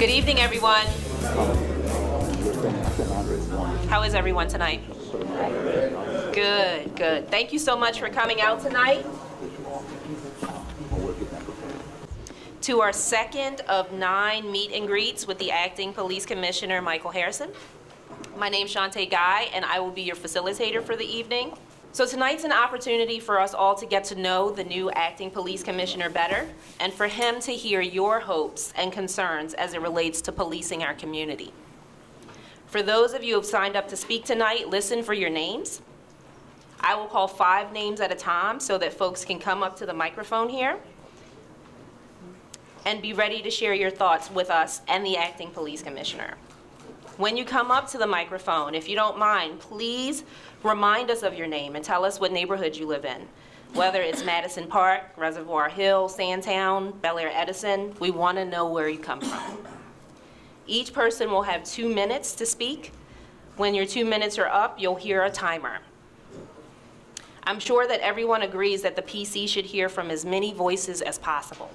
Good evening, everyone. How is everyone tonight? Good, good. Thank you so much for coming out tonight to our second of nine meet and greets with the Acting Police Commissioner, Michael Harrison. My name's Shantae Guy, and I will be your facilitator for the evening. So tonight's an opportunity for us all to get to know the new Acting Police Commissioner better, and for him to hear your hopes and concerns as it relates to policing our community. For those of you who have signed up to speak tonight, listen for your names. I will call five names at a time so that folks can come up to the microphone here and be ready to share your thoughts with us and the acting police commissioner. When you come up to the microphone, if you don't mind, please remind us of your name and tell us what neighborhood you live in. Whether it's Madison Park, Reservoir Hill, Sandtown, Bel Air Edison, we want to know where you come from. Each person will have two minutes to speak. When your two minutes are up, you'll hear a timer. I'm sure that everyone agrees that the PC should hear from as many voices as possible.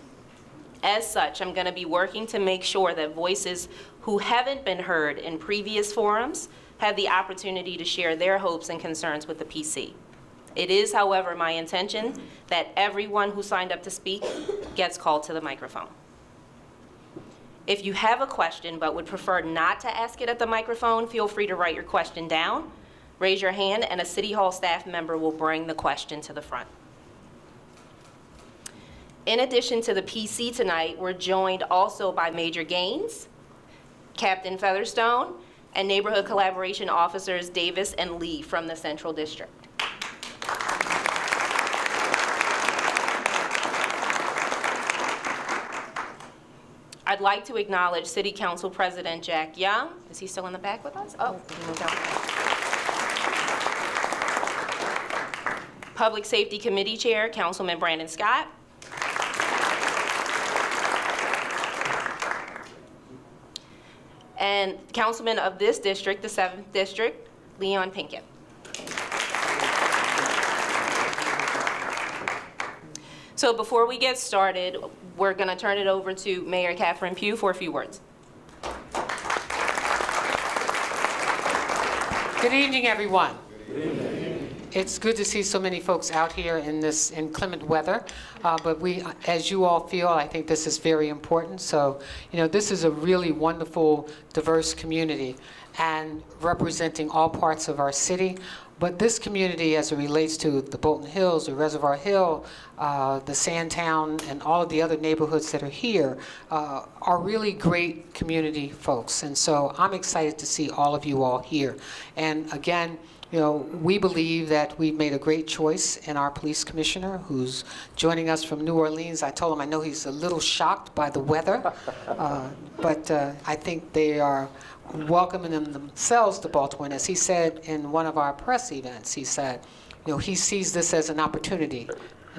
As such, I'm going to be working to make sure that voices who haven't been heard in previous forums have the opportunity to share their hopes and concerns with the PC. It is, however, my intention that everyone who signed up to speak gets called to the microphone. If you have a question but would prefer not to ask it at the microphone, feel free to write your question down Raise your hand and a City Hall staff member will bring the question to the front. In addition to the PC tonight, we're joined also by Major Gaines, Captain Featherstone, and Neighborhood Collaboration Officers Davis and Lee from the Central District. I'd like to acknowledge City Council President Jack Young. Is he still in the back with us? Oh, Public Safety Committee Chair, Councilman Brandon Scott. And Councilman of this district, the 7th District, Leon Pinkett. So before we get started, we're going to turn it over to Mayor Catherine Pugh for a few words. Good evening, everyone. Good evening. It's good to see so many folks out here in this inclement weather, uh, but we, as you all feel, I think this is very important. So, you know, this is a really wonderful, diverse community and representing all parts of our city. But this community, as it relates to the Bolton Hills, the Reservoir Hill, uh, the Sandtown, and all of the other neighborhoods that are here, uh, are really great community folks. And so I'm excited to see all of you all here. And again, you know, we believe that we've made a great choice in our police commissioner who's joining us from New Orleans. I told him I know he's a little shocked by the weather, uh, but uh, I think they are welcoming them themselves to Baltimore. And as he said in one of our press events, he said, you know, he sees this as an opportunity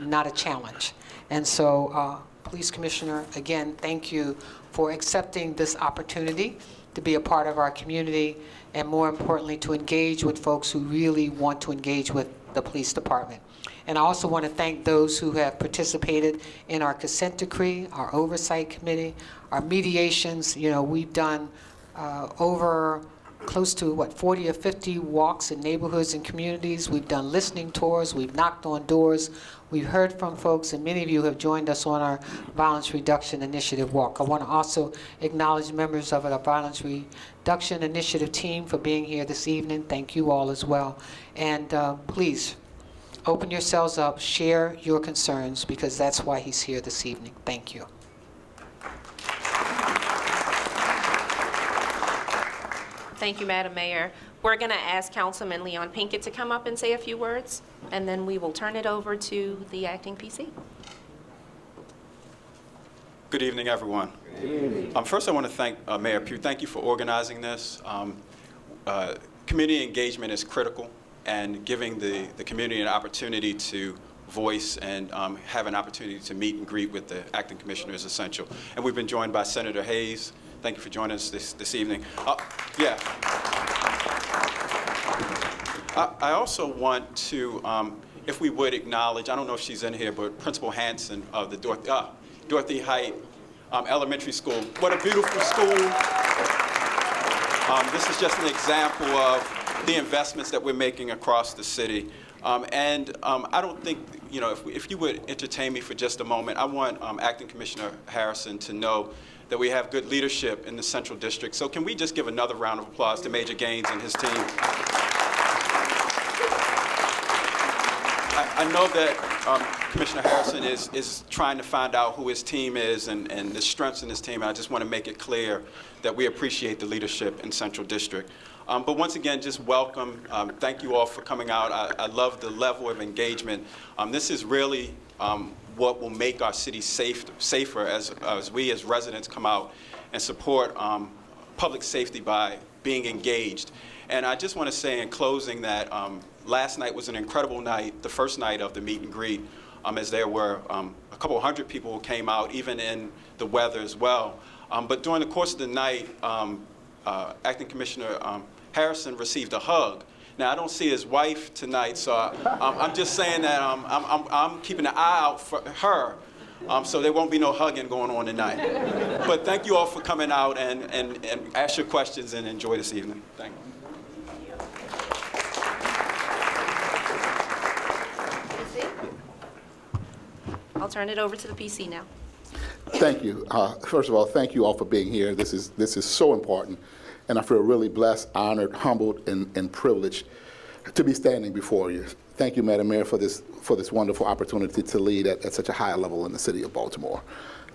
not a challenge. And so, uh, police commissioner, again, thank you for accepting this opportunity to be a part of our community and more importantly, to engage with folks who really want to engage with the police department. And I also want to thank those who have participated in our consent decree, our oversight committee, our mediations. You know, we've done uh, over close to what 40 or 50 walks in neighborhoods and communities. We've done listening tours. We've knocked on doors. We've heard from folks, and many of you have joined us on our Violence Reduction Initiative walk. I want to also acknowledge members of our Violence Reduction Initiative team for being here this evening. Thank you all as well. And uh, please, open yourselves up, share your concerns, because that's why he's here this evening. Thank you. Thank you, Madam Mayor. We're going to ask Councilman Leon Pinkett to come up and say a few words, and then we will turn it over to the acting PC. Good evening, everyone. Good evening. Um, first, I want to thank uh, Mayor Pugh. Thank you for organizing this. Um, uh, community engagement is critical, and giving the, the community an opportunity to voice and um, have an opportunity to meet and greet with the acting commissioner is essential. And we've been joined by Senator Hayes, Thank you for joining us this, this evening. Uh, yeah. I, I, also want to, um, if we would acknowledge, I don't know if she's in here, but Principal Hanson of the Dorothy, uh, Dorothy Height um, Elementary School. What a beautiful school. Um, this is just an example of the investments that we're making across the city. Um, and um, I don't think, you know, if, if you would entertain me for just a moment, I want um, Acting Commissioner Harrison to know that we have good leadership in the Central District. So can we just give another round of applause to Major Gaines and his team? I, I know that um, Commissioner Harrison is, is trying to find out who his team is and, and the strengths in his team, and I just want to make it clear that we appreciate the leadership in Central District. Um, but once again, just welcome. Um, thank you all for coming out. I, I love the level of engagement. Um, this is really um, what will make our city safe, safer as, as we as residents come out and support um, public safety by being engaged. And I just want to say in closing that um, last night was an incredible night, the first night of the meet and greet, um, as there were um, a couple hundred people who came out, even in the weather as well. Um, but during the course of the night, um, uh, Acting Commissioner Harrison received a hug. Now, I don't see his wife tonight, so I, I'm just saying that I'm, I'm, I'm keeping an eye out for her um, so there won't be no hugging going on tonight. but thank you all for coming out and, and, and ask your questions and enjoy this evening. Thank you. I'll turn it over to the PC now. Thank you. Uh, first of all, thank you all for being here. This is, this is so important, and I feel really blessed, honored, humbled, and, and privileged to be standing before you. Thank you, Madam Mayor, for this, for this wonderful opportunity to lead at, at such a high level in the city of Baltimore.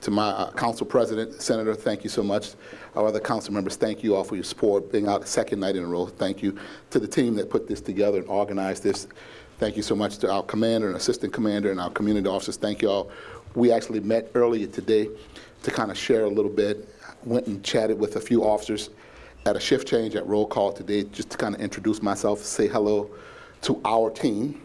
To my uh, council president, Senator, thank you so much. Our other council members, thank you all for your support, being out the second night in a row. Thank you to the team that put this together and organized this. Thank you so much to our commander and assistant commander and our community officers. Thank you all. We actually met earlier today to kind of share a little bit. Went and chatted with a few officers at a shift change at roll call today just to kind of introduce myself, say hello to our team,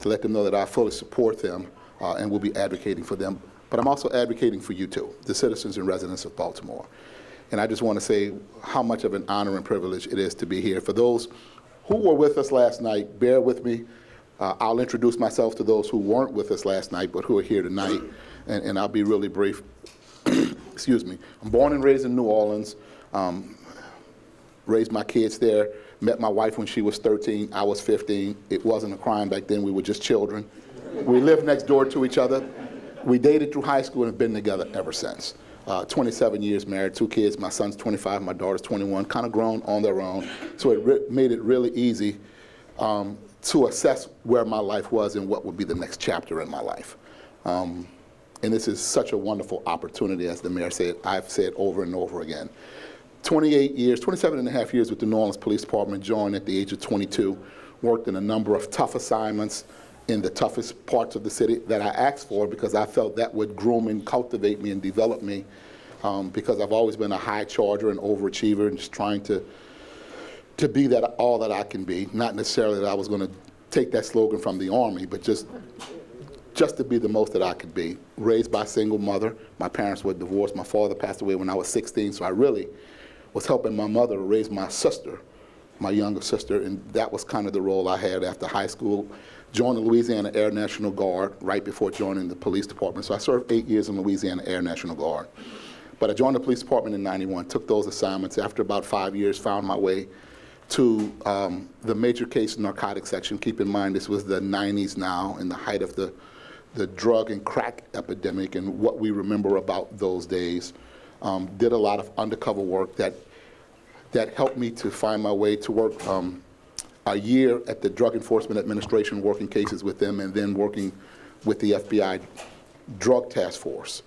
to let them know that I fully support them uh, and will be advocating for them. But I'm also advocating for you too, the citizens and residents of Baltimore. And I just want to say how much of an honor and privilege it is to be here. For those who were with us last night, bear with me. Uh, I'll introduce myself to those who weren't with us last night but who are here tonight, and, and I'll be really brief. Excuse me. I'm born and raised in New Orleans, um, raised my kids there, met my wife when she was 13, I was 15. It wasn't a crime back then, we were just children. We lived next door to each other. We dated through high school and have been together ever since. Uh, 27 years married, two kids. My son's 25, my daughter's 21, kind of grown on their own. So it made it really easy um, to assess where my life was and what would be the next chapter in my life. Um, and this is such a wonderful opportunity, as the mayor said, I've said over and over again. 28 years, 27 and a half years with the New Orleans Police Department, joined at the age of 22, worked in a number of tough assignments in the toughest parts of the city that I asked for because I felt that would groom and cultivate me and develop me um, because I've always been a high charger and overachiever and just trying to to be that all that I can be. Not necessarily that I was going to take that slogan from the Army, but just just to be the most that I could be. Raised by a single mother. My parents were divorced. My father passed away when I was 16, so I really was helping my mother raise my sister, my younger sister, and that was kind of the role I had after high school. Joined the Louisiana Air National Guard right before joining the police department. So I served eight years in Louisiana Air National Guard. But I joined the police department in 91, took those assignments. After about five years, found my way to um, the major case narcotics section. Keep in mind, this was the 90s now, in the height of the, the drug and crack epidemic and what we remember about those days. Um, did a lot of undercover work that, that helped me to find my way to work um, a year at the Drug Enforcement Administration, working cases with them, and then working with the FBI Drug Task Force.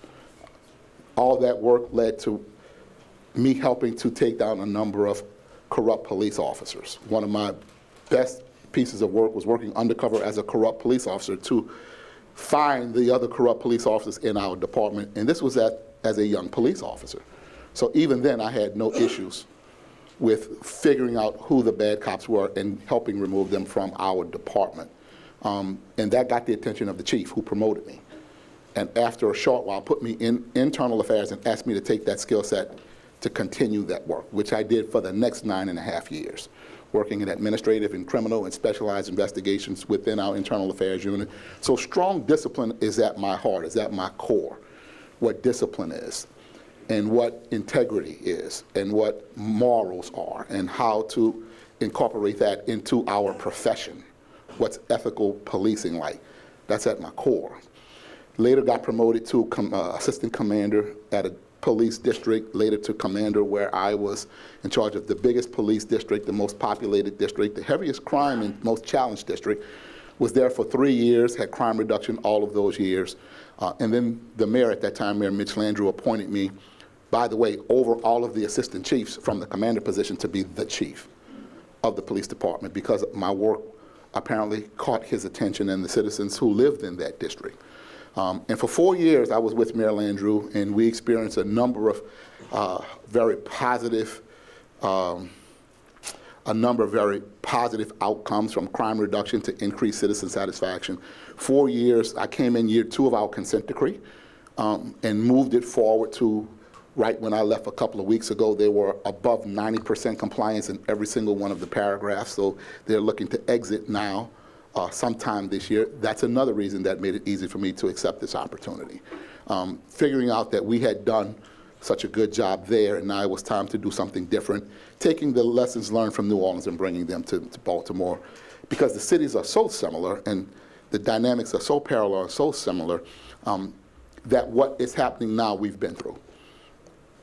All that work led to me helping to take down a number of corrupt police officers. One of my best pieces of work was working undercover as a corrupt police officer to find the other corrupt police officers in our department, and this was at, as a young police officer. So even then, I had no issues with figuring out who the bad cops were and helping remove them from our department. Um, and that got the attention of the chief who promoted me. And after a short while, put me in internal affairs and asked me to take that skill set to continue that work, which I did for the next nine and a half years, working in administrative and criminal and specialized investigations within our internal affairs unit. So strong discipline is at my heart, is at my core, what discipline is. and what integrity is and what morals are and how to incorporate that into our profession. What's ethical policing like? That's at my core. Later got promoted to com- uh, assistant commander at a police district, later to commander where I was in charge of the biggest police district, the most populated district, the heaviest crime and most challenged district. Was there for three years, had crime reduction all of those years. Uh, and then the mayor at that time, Mayor Mitch Landrieu, appointed me, by the way, over all of the assistant chiefs from the commander position to be the chief of the police department because my work apparently caught his attention and the citizens who lived in that district. Um, and for four years, I was with Mayor Landrieu, and we experienced a number of uh, very positive, um, a number of very positive outcomes from crime reduction to increased citizen satisfaction. Four years, I came in year two of our consent decree um, and moved it forward to right when I left a couple of weeks ago, they were above 90% compliance in every single one of the paragraphs. So they're looking to exit now uh, sometime this year. That's another reason that made it easy for me to accept this opportunity. Um, figuring out that we had done such a good job there, and now it was time to do something different, taking the lessons learned from New Orleans and bringing them to, to Baltimore, because the cities are so similar and the dynamics are so parallel and so similar um, that what is happening now we've been through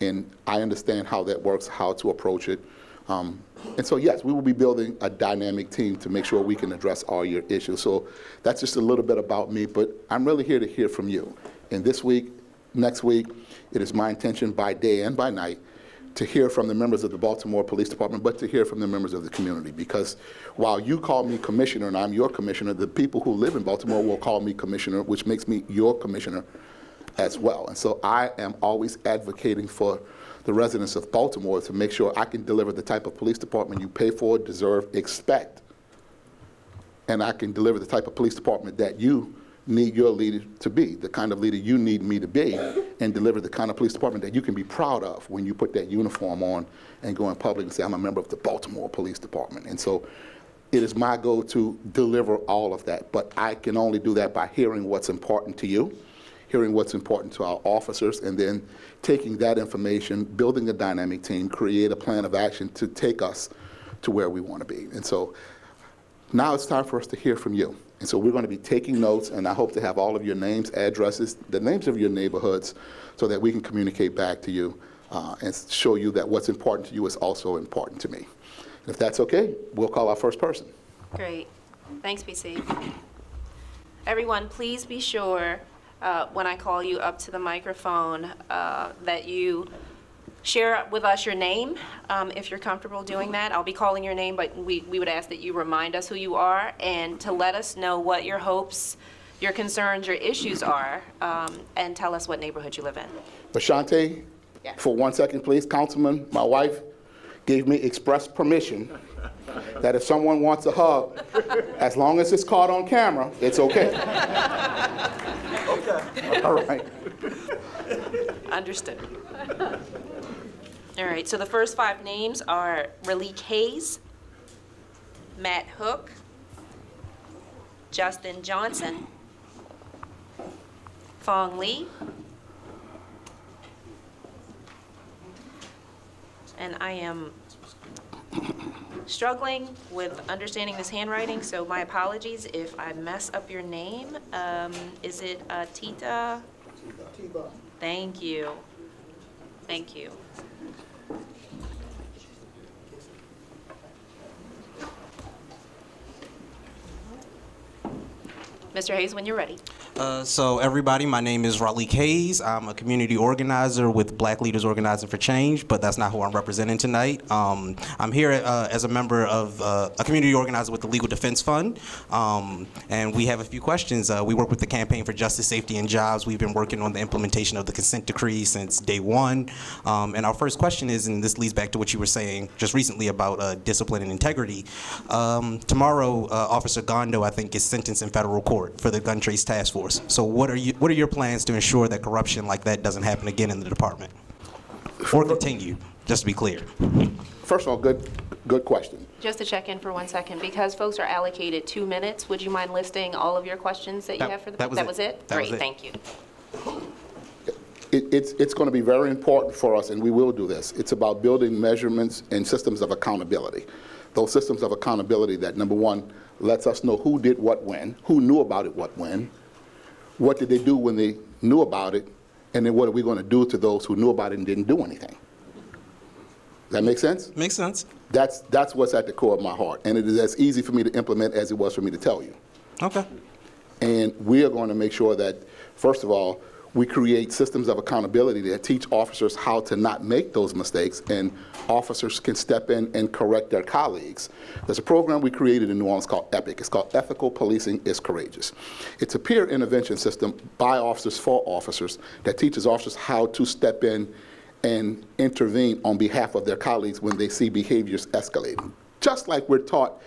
and I understand how that works, how to approach it. Um, and so, yes, we will be building a dynamic team to make sure we can address all your issues. So that's just a little bit about me, but I'm really here to hear from you. And this week, next week, it is my intention by day and by night to hear from the members of the Baltimore Police Department, but to hear from the members of the community. Because while you call me commissioner and I'm your commissioner, the people who live in Baltimore will call me commissioner, which makes me your commissioner as well. And so I am always advocating for the residents of Baltimore to make sure I can deliver the type of police department you pay for, deserve, expect. And I can deliver the type of police department that you need your leader to be, the kind of leader you need me to be, and deliver the kind of police department that you can be proud of when you put that uniform on and go in public and say, I'm a member of the Baltimore Police Department. And so it is my goal to deliver all of that, but I can only do that by hearing what's important to you hearing what's important to our officers, and then taking that information, building a dynamic team, create a plan of action to take us to where we want to be. And so now it's time for us to hear from you. And so we're going to be taking notes, and I hope to have all of your names, addresses, the names of your neighborhoods, so that we can communicate back to you uh, and show you that what's important to you is also important to me. And if that's okay, we'll call our first person. Great. Thanks, PC. Everyone, please be sure uh, when I call you up to the microphone uh, that you share with us your name, um, if you're comfortable doing that. I'll be calling your name, but we, we would ask that you remind us who you are and to let us know what your hopes, your concerns, your issues are, um, and tell us what neighborhood you live in. Bashante, Yeah. for one second, please. Councilman, my wife gave me express permission that if someone wants a hug, as long as it's caught on camera, it's okay. Okay. All right. Understood. All right, so the first five names are Raleek Hayes, Matt Hook, Justin Johnson, Fong Lee, and I am struggling with understanding this handwriting, so my apologies if I mess up your name. Um, Is it uh, Tita? Thank you. Thank you. Mr. Hayes, when you're ready. Uh, so everybody, my name is Raleek Hayes. I'm a community organizer with Black Leaders Organizing for Change, but that's not who I'm representing tonight. Um, I'm here uh, as a member of uh, a community organizer with the Legal Defense Fund, um, and we have a few questions. Uh, we work with the Campaign for Justice, Safety, and Jobs. We've been working on the implementation of the consent decree since day one. Um, and our first question is, and this leads back to what you were saying just recently about uh, discipline and integrity. Um, tomorrow, Officer Gondo, I think, is sentenced in federal court for the gun trace task force. So what are you, what are your plans to ensure that corruption like that doesn't happen again in the department? Or continue, just to be clear. First of all, good, good question. Just to check in for one second, because folks are allocated two minutes, would you mind listing all of your questions that you have for the? that was it. it? That was Great, it. thank you. it, it's, it's going to be very important for us, and we will do this. It's about building measurements and systems of accountability. Those systems of accountability that, number one, lets us know who did what when, who knew about it what when, what did they do when they knew about it, and then what are we going to do to those who knew about it and didn't do anything. Does that make sense? Makes sense. That's, that's what's at the core of my heart, and it is as easy for me to implement as it was for me to tell you. Okay. And we are going to make sure that, first of all, we create systems of accountability that teach officers how to not make those mistakes, and officers can step in and correct their colleagues. There's a program we created in New Orleans called EPIC. It's called Ethical Policing is Courageous. It's a peer intervention system by officers for officers that teaches officers how to step in and intervene on behalf of their colleagues when they see behaviors escalating. Just like we're taught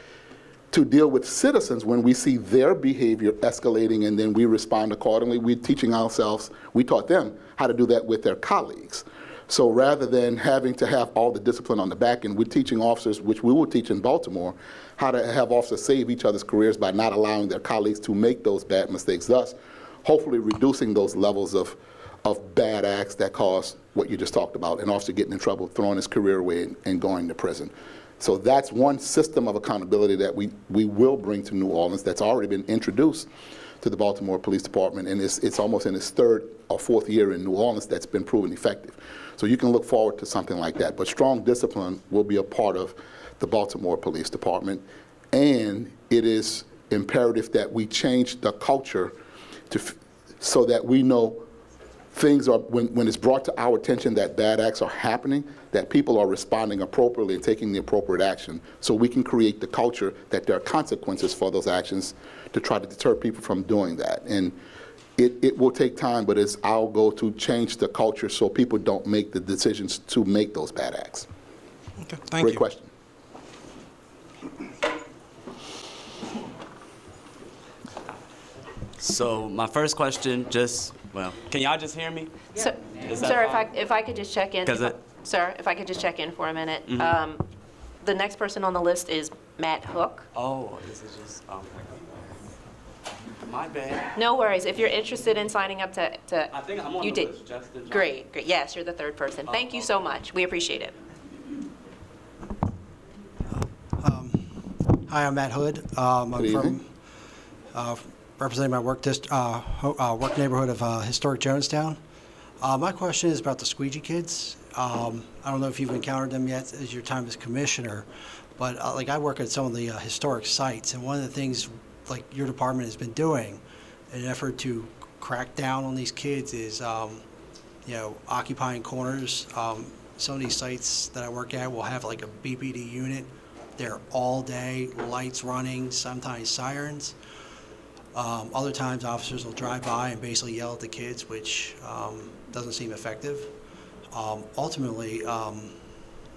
to deal with citizens when we see their behavior escalating and then we respond accordingly. We're teaching ourselves, we taught them how to do that with their colleagues. So rather than having to have all the discipline on the back end, we're teaching officers, which we will teach in Baltimore, how to have officers save each other's careers by not allowing their colleagues to make those bad mistakes, thus hopefully reducing those levels of, of bad acts that cause what you just talked about, an officer getting in trouble, throwing his career away and, and going to prison. So that's one system of accountability that we, we will bring to New Orleans that's already been introduced to the Baltimore Police Department, and it's, it's almost in its third or fourth year in New Orleans that's been proven effective. So you can look forward to something like that. But strong discipline will be a part of the Baltimore Police Department, and it is imperative that we change the culture to, so that we know things are, when, when it's brought to our attention that bad acts are happening, that people are responding appropriately and taking the appropriate action, so we can create the culture that there are consequences for those actions to try to deter people from doing that. And it, it will take time, but it's our goal to change the culture so people don't make the decisions to make those bad acts. Okay. Thank Great you. question. So my first question, just well, can y'all just hear me? So- Is that Sir, if I, if I could just check in. if it-. Sir, if I could just check in for a minute. Um, The next person on the list is Matt Hook. Oh, this is just um, my bad. No worries, if you're interested in signing up to, to. I think I'm on you the did. list, Justin. Great, great, yes, you're the third person. Oh, Thank you so much, we appreciate it. Hi, I'm Matt Hood. Um, I'm Good from, evening. uh, representing my work dist, uh, uh, work neighborhood of uh, historic Jonestown. Uh, my question is about the squeegee kids. Um, I don't know if you've encountered them yet as your time as commissioner, but like I work at some of the historic sites, and one of the things like your department has been doing in an effort to crack down on these kids is, um, you know, occupying corners. Um, some of these sites that I work at will have like a BPD unit there all day, lights running, sometimes sirens. Um, other times, officers will drive by and basically yell at the kids, which um, doesn't seem effective. Um, ultimately, um,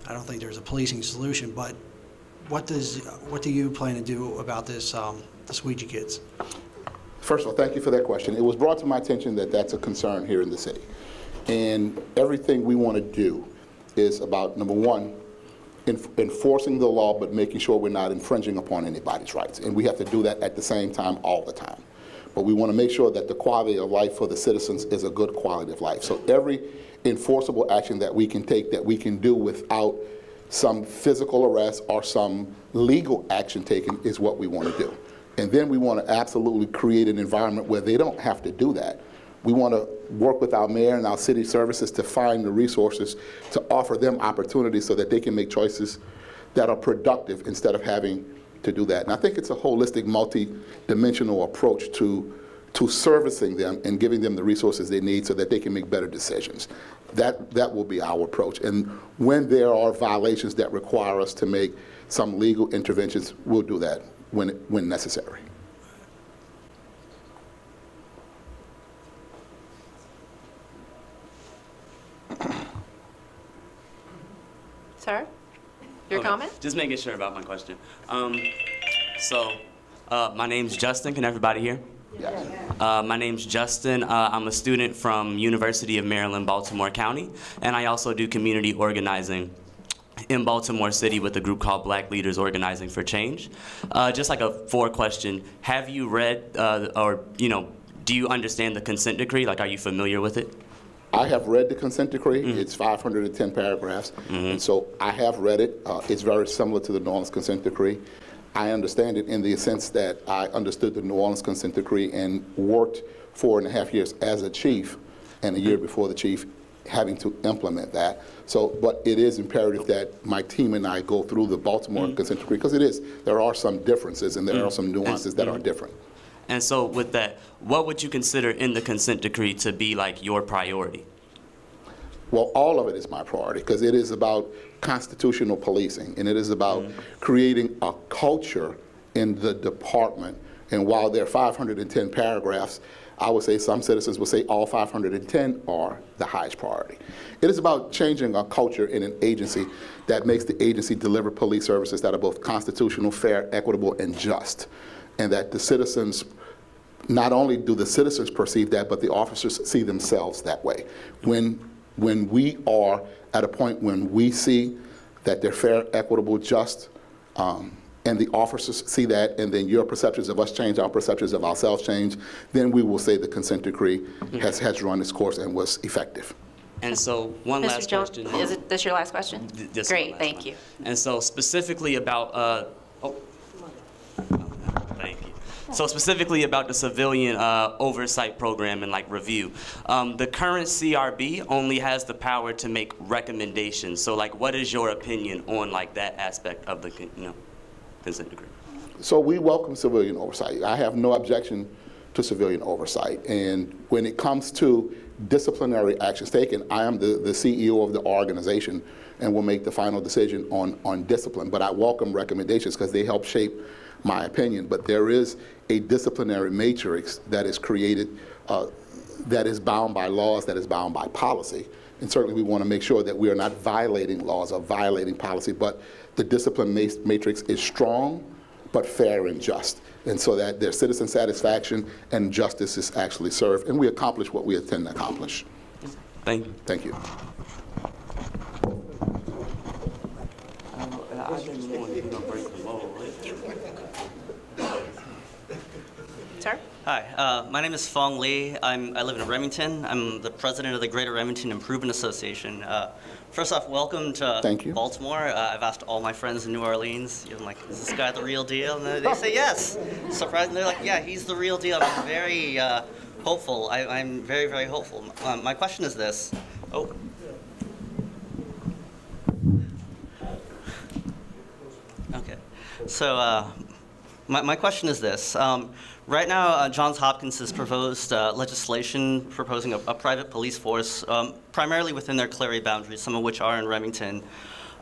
I don't think there's a policing solution. But what does what do you plan to do about this, um, the squeegee kids? First of all, thank you for that question. It was brought to my attention that that's a concern here in the city. And everything we want to do is about, number one, enforcing the law, but making sure we're not infringing upon anybody's rights. And we have to do that at the same time, all the time. But we want to make sure that the quality of life for the citizens is a good quality of life. So every enforceable action that we can take, that we can do without some physical arrest or some legal action taken is what we want to do. And then we want to absolutely create an environment where they don't have to do that. We want to work with our mayor and our city services to find the resources to offer them opportunities so that they can make choices that are productive instead of having to do that. And I think it's a holistic, multi-dimensional approach to, to servicing them and giving them the resources they need so that they can make better decisions. That, that will be our approach. And when there are violations that require us to make some legal interventions, we'll do that when, when necessary. Sir, your Okay, comment? Just making sure about my question. Um, so, uh, my name's Justin. Can everybody hear? Yes. Uh, my name's Justin. Uh, I'm a student from University of Maryland, Baltimore County, and I also do community organizing in Baltimore City with a group called Black Leaders Organizing for Change. Uh, just like a four question, have you read uh, or, you know, do you understand the consent decree? Like, are you familiar with it? I have read the consent decree. Mm-hmm. It's 510 paragraphs. Mm-hmm. And so I have read it. Uh, It's very similar to the New Orleans consent decree. I understand it in the sense that I understood the New Orleans consent decree and worked four and a half years as a chief and a year mm-hmm. before the chief having to implement that. So, but it is imperative that my team and I go through the Baltimore mm. consent decree because it is, there are some differences and there are mm. some nuances that are different. And so with that, what would you consider in the consent decree to be like your priority? Well, all of it is my priority because it is about constitutional policing and it is about mm-hmm. creating a culture in the department. And while there are 510 paragraphs, I would say some citizens would say all 510 are the highest priority. It is about changing a culture in an agency that makes the agency deliver police services that are both constitutional, fair, equitable, and just. And that the citizens not only do the citizens perceive that, but the officers see themselves that way. When, when we are at a point when we see that they're fair, equitable, just, um, and the officers see that, and then your perceptions of us change, our perceptions of ourselves change, then we will say the consent decree has, has run its course and was effective. And so one Mr. last Jones, question. is it, this your last question? Th- this Great, last thank one. you. And so specifically about, uh, oh, thank you. So specifically about the civilian uh, oversight program and like review. Um, the current CRB only has the power to make recommendations. So like, what is your opinion on like that aspect of the, you know, consent decree? So we welcome civilian oversight. I have no objection to civilian oversight. And when it comes to disciplinary actions taken, I am the, the CEO of the organization and will make the final decision on, on discipline. But I welcome recommendations because they help shape my opinion. But there is a disciplinary matrix that is created uh, that is bound by laws, that is bound by policy. And certainly we want to make sure that we are not violating laws or violating policy, but the discipline ma- matrix is strong, but fair and just. And so that there's citizen satisfaction and justice is actually served, and we accomplish what we intend to accomplish. Thank you. Thank you. Sir? Hi, uh, my name is Fong Lee. I'm, I live in Remington. I'm the president of the Greater Remington Improvement Association. Uh, first off, welcome to Thank you. Baltimore. Uh, I've asked all my friends in New Orleans, you know, like, is this guy the real deal? And they- say yes. Surprisingly, they're like, yeah, he's the real deal. I'm very uh, hopeful. I, I'm very, very hopeful. Um, my question is this. Oh. Okay. So, uh, my, my question is this. Um, right now, uh, Johns Hopkins has proposed uh, legislation proposing a, a private police force, um, primarily within their Clery boundaries, some of which are in Remington.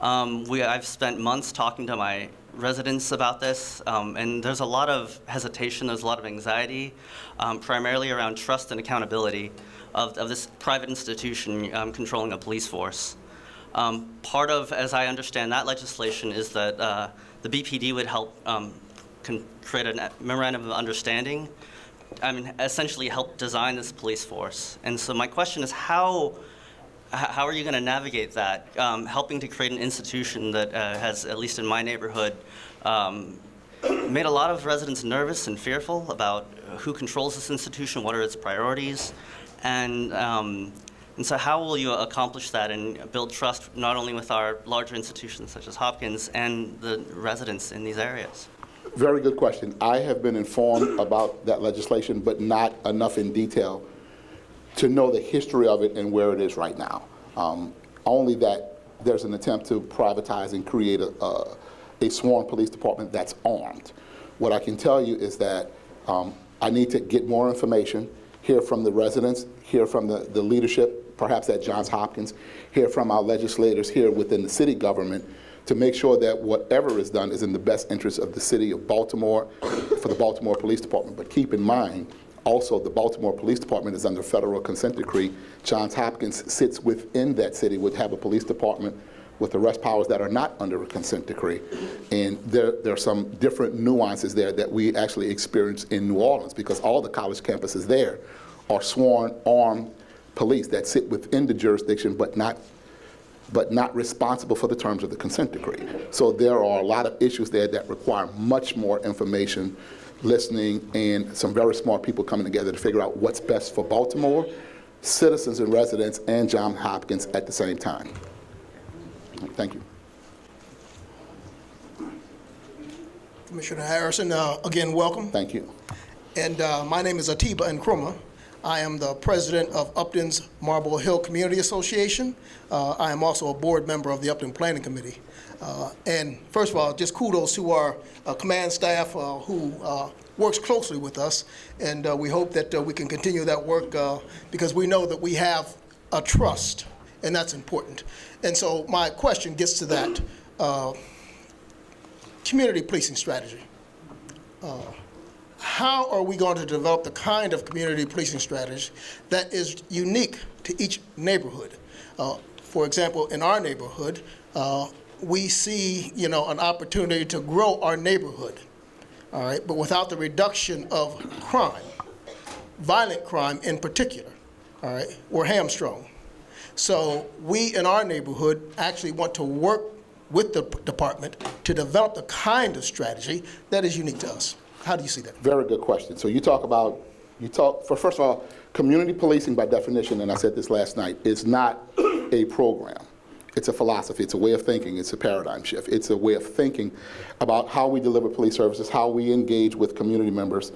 Um, we, I've spent months talking to my residents about this, um, and there's a lot of hesitation, there's a lot of anxiety, um, primarily around trust and accountability of, of this private institution um, controlling a police force. Um, part of, as I understand that legislation, is that uh, the BPD would help create a memorandum of understanding. I mean, essentially help design this police force. And so my question is, how how are you going to navigate that? Um, helping to create an institution that uh, has, at least in my neighborhood, um, made a lot of residents nervous and fearful about who controls this institution, what are its priorities, and um, and so how will you accomplish that and build trust not only with our larger institutions such as Hopkins and the residents in these areas? Very good question. I have been informed about that legislation, but not enough in detail to know the history of it and where it is right now. Um, only that there's an attempt to privatize and create a, a, a sworn police department that's armed. What I can tell you is that um, I need to get more information, hear from the residents, hear from the, the leadership, perhaps at Johns Hopkins, hear from our legislators here within the city government to make sure that whatever is done is in the best interest of the city of Baltimore, for the Baltimore Police Department. But keep in mind, also, the Baltimore Police Department is under federal consent decree. Johns Hopkins sits within that city, would have a police department with arrest powers that are not under a consent decree. And there, there are some different nuances there that we actually experience in New Orleans because all the college campuses there are sworn armed police that sit within the jurisdiction but not but not responsible for the terms of the consent decree. So there are a lot of issues there that require much more information, listening, and some very smart people coming together to figure out what's best for Baltimore citizens and residents and Johns Hopkins at the same time. Thank you. Commissioner Harrison, uh, again, welcome. Thank you. And uh, my name is Atiba Nkrumah. I am the president of Upton's Marble Hill Community Association. Uh, I am also a board member of the Upton Planning Committee. Uh, And first of all, just kudos to our uh, command staff uh, who uh, works closely with us. And uh, we hope that we can continue that work because we know that we have a trust, and that's important. And so my question gets to that. Community policing strategy how are we going to develop the kind of community policing strategy that is unique to each neighborhood? Uh, for example, in our neighborhood, uh, we see, you know, an opportunity to grow our neighborhood, all right, but without the reduction of crime, violent crime in particular, all right, we're hamstrung. So we in our neighborhood actually want to work with the department to develop the kind of strategy that is unique to us. How do you see that? Very good question. So you talk about, you talk, for first of all, community policing by definition, and I said this last night, is not a program. It's a philosophy, it's a way of thinking, it's a paradigm shift. It's a way of thinking about how we deliver police services, how we engage with community members,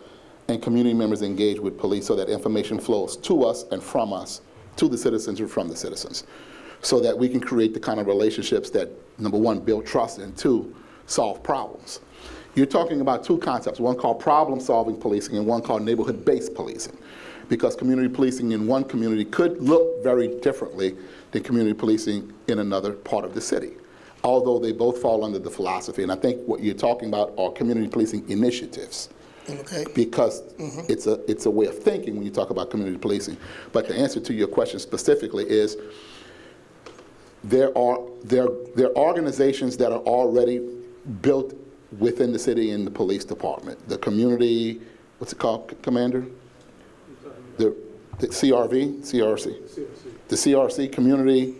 and community members engage with police so that information flows to us and from us, to the citizens and from the citizens. So that we can create the kind of relationships that, number one, build trust, and two, solve problems. You're talking about two concepts, one called problem-solving policing and one called neighborhood-based policing. Because community policing in one community could look very differently than community policing in another part of the city, although they both fall under the philosophy. And I think what you're talking about are community policing initiatives Okay? because mm-hmm. it's a it's a way of thinking when you talk about community policing. But the answer to your question specifically is there are there there are organizations that are already built within the city and the police department. The community, what's it called, Commander? The, the CRV, CRC, the CRC Community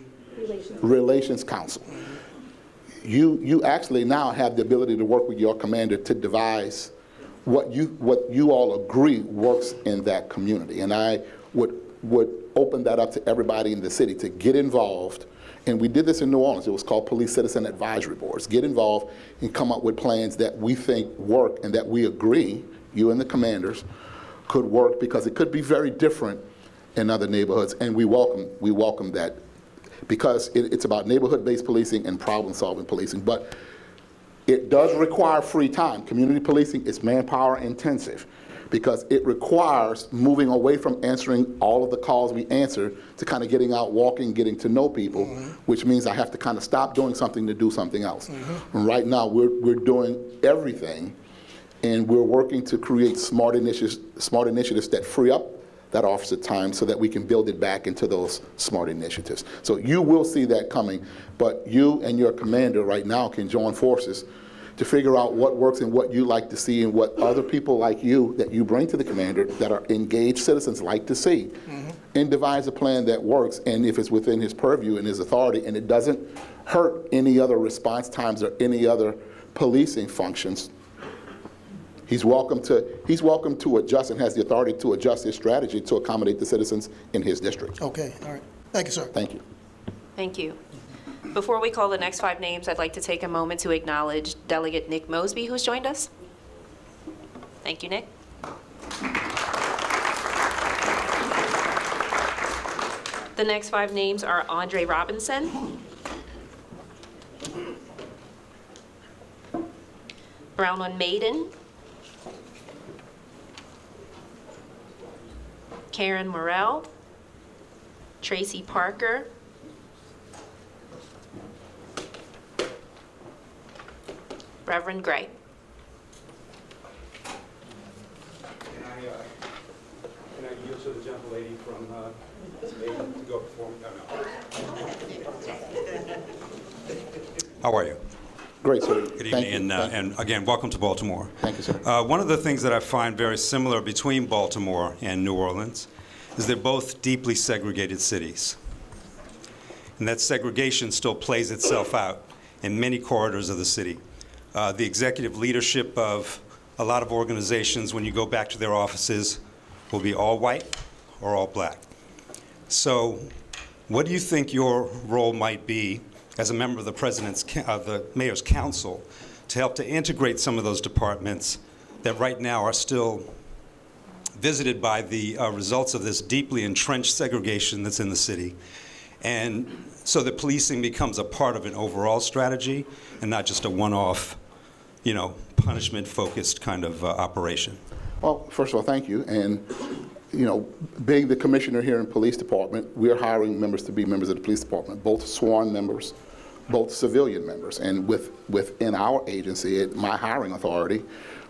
Relations Council. You you actually now have the ability to work with your commander to devise what you, what you all agree works in that community. And I would, would open that up to everybody in the city to get involved. And we did this in New Orleans. It was called Police Citizen Advisory Boards. Get involved and come up with plans that we think work and that we agree, you and the commanders, could work because it could be very different in other neighborhoods. And we welcome, we welcome that because it, it's about neighborhood-based policing and problem-solving policing. But it does require free time. Community policing is manpower intensive because it requires moving away from answering all of the calls we answer to kind of getting out, walking, getting to know people, mm-hmm. which means I have to kind of stop doing something to do something else. Mm-hmm. And right now, we're, we're doing everything, and we're working to create smart initiatives, smart initiatives that free up that officer time so that we can build it back into those smart initiatives. So you will see that coming, but you and your commander right now can join forces to figure out what works and what you like to see and what other people like you that you bring to the commander that are engaged citizens like to see mm-hmm. and devise a plan that works and if it's within his purview and his authority and it doesn't hurt any other response times or any other policing functions He's welcome to, he's welcome to adjust and has the authority to adjust his strategy to accommodate the citizens in his district. Okay, all right. Thank you, sir. Thank you. Thank you. Before we call the next five names, I'd like to take a moment to acknowledge Delegate Nick Mosby, who's joined us. Thank you, Nick. The next five names are Andre Robinson, Brown on Maiden, Karen Morrell, Tracy Parker, Reverend Gray. Can I, uh, can I yield to the gentle lady from, uh, to go before me? No, no. How are you? Great, sir. Good Thank evening, you. and, uh, Thank you. and again, welcome to Baltimore. Thank you, sir. Uh, One of the things that I find very similar between Baltimore and New Orleans is they're both deeply segregated cities. And that segregation still plays itself out in many corridors of the city. Uh, The executive leadership of a lot of organizations, when you go back to their offices, will be all white or all black. So what do you think your role might be as a member of the president's, of the mayor's council to help to integrate some of those departments that right now are still visited by the uh, results of this deeply entrenched segregation that's in the city? And so that policing becomes a part of an overall strategy and not just a one-off, you know, punishment-focused kind of uh, operation? Well, first of all, thank you. And, you know, being the commissioner here in police department, we're hiring members to be members of the police department, both sworn members, both civilian members. And with, within our agency, my hiring authority,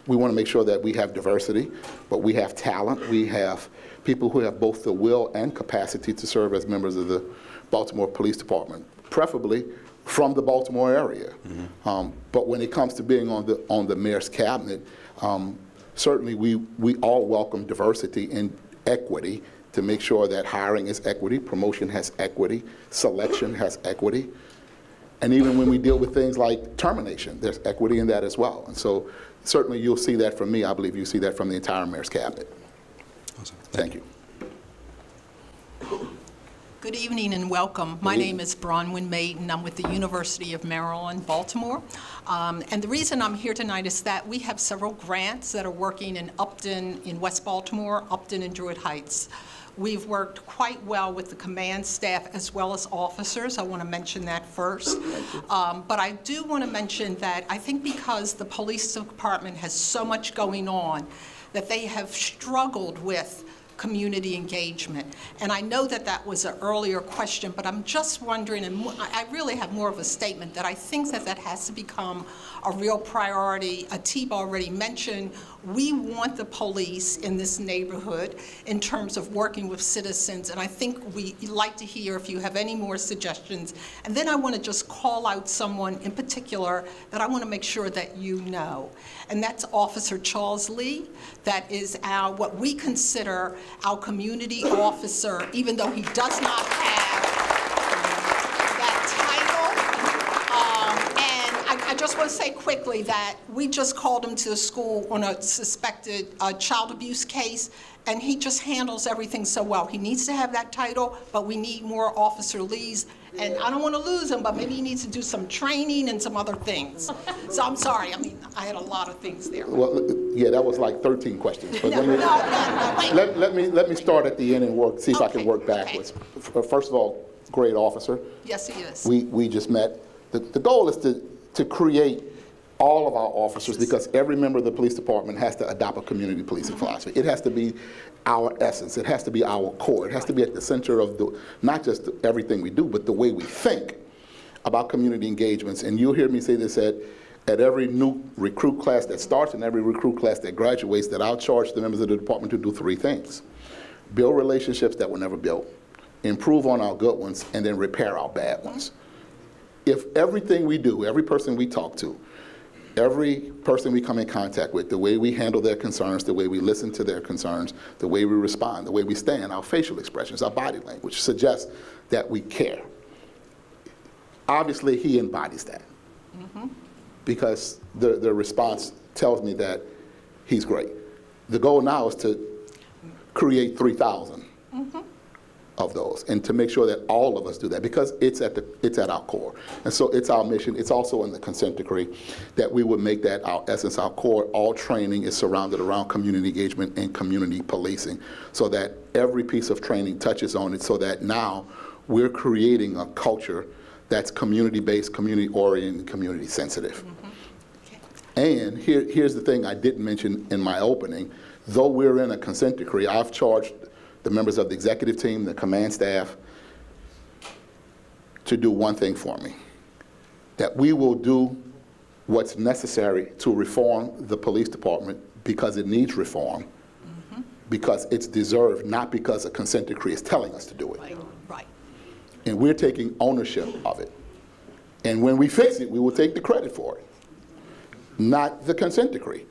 we want to make sure that we have diversity, but we have talent. We have people who have both the will and capacity to serve as members of the Baltimore Police Department, preferably from the Baltimore area. Um, but when it comes to being on the on the mayor's cabinet, um, certainly we we all welcome diversity and equity to make sure that hiring is equity, promotion has equity, selection has equity. And even when we deal with things like termination, there's equity in that as well. And so certainly you'll see that from me. I believe you'll see that from the entire mayor's cabinet. Awesome. Thank you. Good evening and welcome. My name is Bronwyn Maiden. I'm with the University of Maryland, Baltimore. Um, And the reason I'm here tonight is that we have several grants that are working in Upton, in West Baltimore, Upton, and Druid Heights. We've worked quite well with the command staff as well as officers. I want to mention that first. Um, But I do want to mention that I think because the police department has so much going on, that they have struggled with community engagement. And I know that that was an earlier question, but I'm just wondering, and I really have more of a statement, that I think that that has to become a real priority. Atib already mentioned, we want the police in this neighborhood in terms of working with citizens, and I think we'd like to hear if you have any more suggestions. And then I want to just call out someone in particular that I want to make sure that you know, and that's Officer Charles Lee. That is our, what we consider our community officer, even though he does not have that title. Um, And I, just want to say quickly that we just called him to the school on a suspected uh, child abuse case, and he just handles everything so well. He needs to have that title, but we need more Officer Lees. And I don't want to lose him, but maybe he needs to do some training and some other things. So I'm sorry, I mean, I had a lot of things there. Well, yeah, that was like 13 questions. But No, let me- no, no. Let, let me, let me start at the end and work, see if I can work backwards. F- First of all, great officer. Yes, he is. We, we just met. The, the goal is to, to create all of our officers because every member of the police department has to adopt a community policing mm-hmm. philosophy. It has to be our essence. It has to be our core. It has to be at the center of the, not just everything we do, but the way we think about community engagements. And you'll hear me say this at, at every new recruit class that starts and every recruit class that graduates, that I'll charge the members of the department to do three things. Build relationships that were never built, improve on our good ones, and then repair our bad ones if everything we do, every person we talk to, every person we come in contact with, the way we handle their concerns, the way we listen to their concerns, the way we respond, the way we stand, our facial expressions, our body language suggests that we care. Obviously, he embodies that mm-hmm. because the, the response tells me that he's great. The goal now is to create 3,000 mm-hmm. Of those and to make sure that all of us do that because it's at the it's at our core. And so it's our mission. It's also in the consent decree that we would make that our essence our core. All training is surrounded around community engagement and community policing so that every piece of training touches on it so that now we're creating a culture that's community based community oriented community sensitive mm-hmm. and here, here's the thing I didn't mention in my opening. Though we're in a consent decree, I've charged the members of the executive team, the command staff, to do one thing for me. That we will do what's necessary to reform the police department because it needs reform, mm-hmm. because it's deserved, not because a consent decree is telling us to do it. Right, right. And we're taking ownership of it. And when we fix it, we will take the credit for it not the consent decree.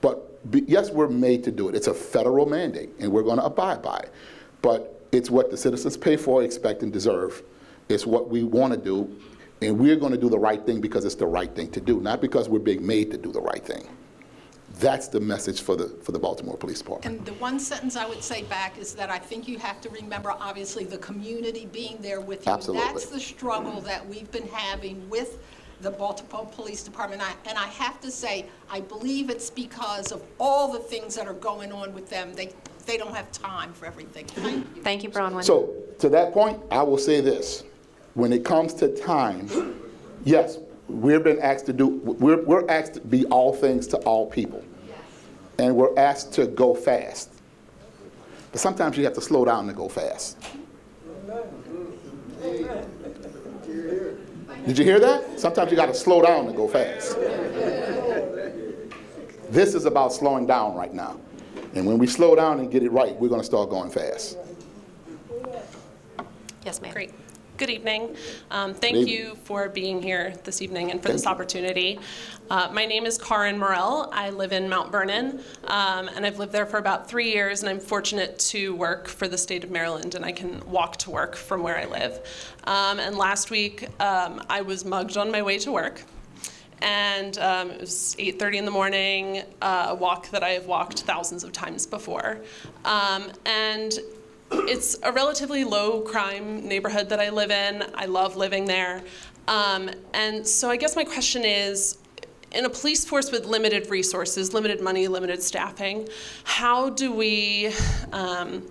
But be, yes, we're made to do it. It's a federal mandate, and we're going to abide by it. But it's what the citizens pay for, expect, and deserve. It's what we want to do, and we're going to do the right thing because it's the right thing to do, not because we're being made to do the right thing. That's the message for the, for the Baltimore Police Department. And the one sentence I would say back is that I think you have to remember, obviously, the community being there with you. Absolutely. That's the struggle that we've been having with the Baltimore Police Department. I- And I have to say, I believe it's because of all the things that are going on with them. They, they don't have time for everything. Thank you. Thank you, Bronwyn. So, to that point, I will say this. When it comes to time, yes, we've been asked to do, we're, we're asked to be all things to all people. And we're asked to go fast. But sometimes you have to slow down to go fast. Did you hear that? Sometimes you got to slow down to go fast. This is about slowing down right now. And when we slow down and get it right, we're going to start going fast. Yes, ma'am. Great. Good evening. Um, Thank evening. you for being here this evening and for Thank this opportunity. Uh, My name is Karin Morell. I live in Mount Vernon, um, and I've lived there for about three years, and I'm fortunate to work for the state of Maryland, and I can walk to work from where I live. Um, And last week, um, I was mugged on my way to work and um, it was 8:30 in the morning, uh, a walk that I have walked thousands of times before. Um, and it's a relatively low crime neighborhood that I live in. I love living there. Um, and so I guess my question is, in a police force with limited resources, limited money, limited staffing, how do we um,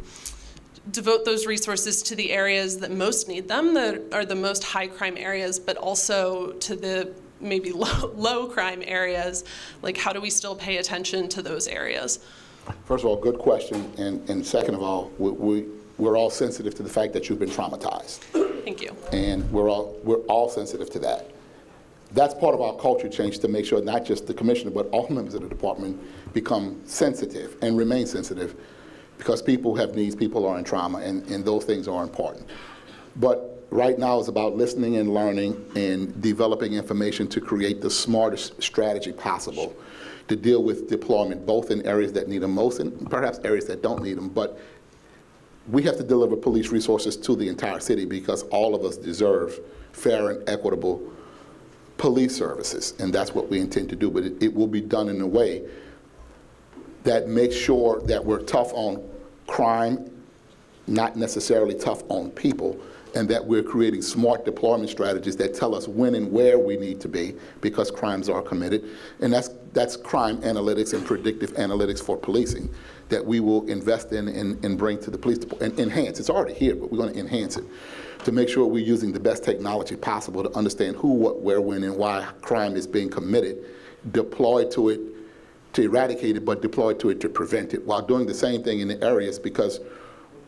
devote those resources to the areas that most need them, that are the most high crime areas, but also to the maybe low, low crime areas? Like, how do we still pay attention to those areas? First of all, good question. And, and second of all, we, we, we're all sensitive to the fact that you've been traumatized. Thank you. and we're all, we're all sensitive to that. That's part of our culture change to make sure not just the commissioner, but all members of the department become sensitive and remain sensitive because people have needs, people are in trauma, and, and those things are important. But right now is about listening and learning and developing information to create the smartest strategy possible to deal with deployment, both in areas that need them most and perhaps areas that don't need them. But we have to deliver police resources to the entire city because all of us deserve fair and equitable police services, and that's what we intend to do. But it, it will be done in a way that makes sure that we're tough on crime, not necessarily tough on people, and that we're creating smart deployment strategies that tell us when and where we need to be because crimes are committed. And that's, that's crime analytics and predictive analytics for policing that we will invest in and, and bring to the police department, and enhance. It's already here, but we're going to enhance it to make sure we're using the best technology possible to understand who, what, where, when, and why crime is being committed, deploy to it to eradicate it, but deploy to it to prevent it, while doing the same thing in the areas because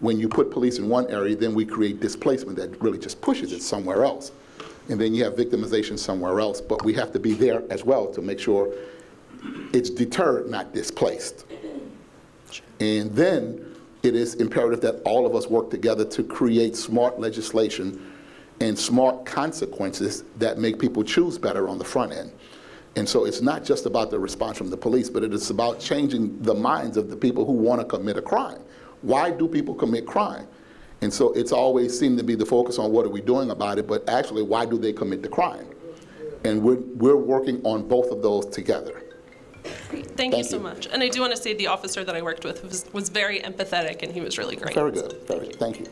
when you put police in one area, then we create displacement that really just pushes it somewhere else. And then you have victimization somewhere else, but we have to be there as well to make sure it's deterred, not displaced. And then it is imperative that all of us work together to create smart legislation and smart consequences that make people choose better on the front end. And so it's not just about the response from the police, but it is about changing the minds of the people who want to commit a crime. Why do people commit crime? And so it's always seemed to be the focus on what are we doing about it, but actually, why do they commit the crime? And we're, we're working on both of those together. Thank, you Thank so much. And I do want to say the officer that I worked with was, was very empathetic and he was really great. Very good, very good. Thank you.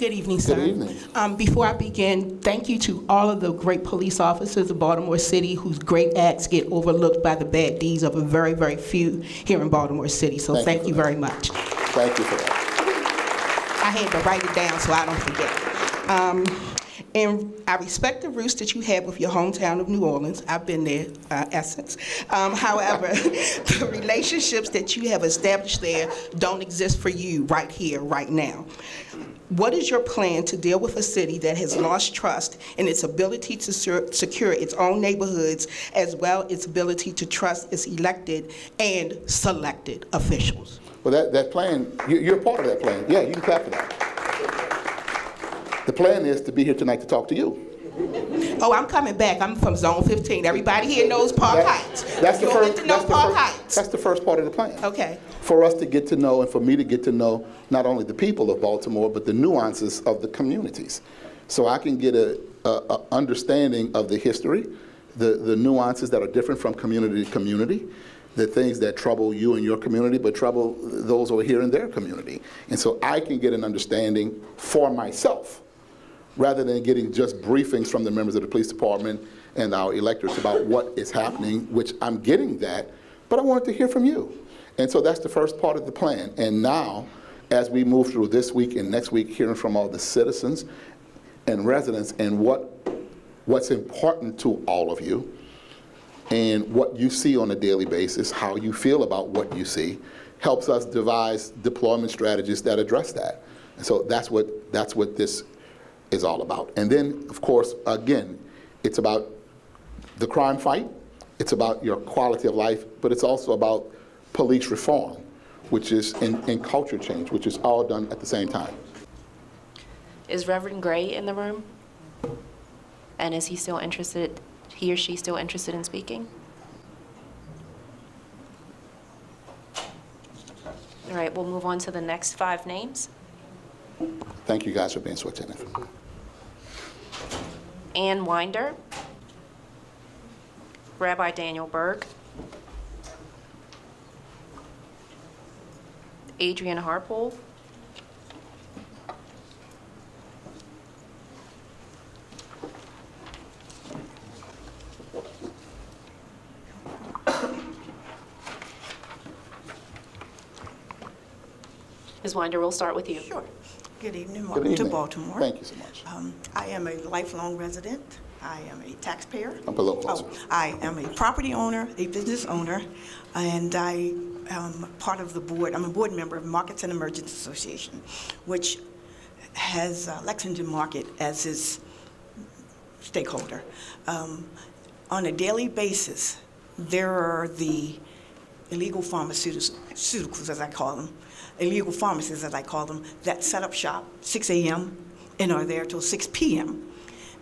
Good evening, sir. Good evening. Um, before I begin, thank you to all of the great police officers of Baltimore City whose great acts get overlooked by the bad deeds of a very, very few here in Baltimore City. So Thank you thank for you very much. Thank you for that. I had to write it down so I don't forget. Um, and I respect the roots that you have with your hometown of New Orleans. I've been there, uh, Essence. Um, however, the relationships that you have established there don't exist for you right here, right now. What is your plan to deal with a city that has lost trust in its ability to secure its own neighborhoods as well its ability to trust its elected and selected officials? Well, that, that plan, you, you're a part of that plan. Yeah, you can clap for that. The plan is to be here tonight to talk to you. Oh, I'm coming back. I'm from Zone 15. Everybody here knows Park That- Heights. That's the first, to know that's the Park first, Heights. that's the first part of the plan. Okay. For us to get to know and for me to get to know not only the people of Baltimore, but the nuances of the communities. So I can get a, a, a understanding of the history the, the nuances that are different from community to community, the things that trouble you and your community, but trouble those over here in their community. And so I can get an understanding for myself rather than getting just briefings from the members of the police department and our electors about what is happening, which I'm getting that, but I wanted to hear from you. And so that's the first part of the plan. And now, as we move through this week and next week, hearing from all the citizens and residents and what what's important to all of you and what you see on a daily basis, how you feel about what you see, helps us devise deployment strategies that address that. And so that's what that's what this is all about. And then, of course, again, it's about the crime fight, it's about your quality of life, but it's also about police reform, which is in, in culture change, which is all done at the same time. Is Reverend Gray in the room? And is he still interested, he or she still interested in speaking? All right, we'll move on to the next five names. Thank you guys for being so attentive. Ann Winder, Rabbi Daniel Burg, Adrian Harpool, Ms. Winder, we'll start with you. Sure. Good evening, Good welcome to. Baltimore. Thank you so much. Um, I am a lifelong resident. I am a taxpayer. Up a little closer. Oh, I am a property owner, a business owner, and I am part of the board, I'm a board member of Markets and Emergence Association, which has uh, Lexington Market as its stakeholder. Um, On a daily basis, there are the illegal pharmaceuticals, as I call them, illegal pharmacists, as I call them, that set up shop 6 a.m. and are there till 6 p.m.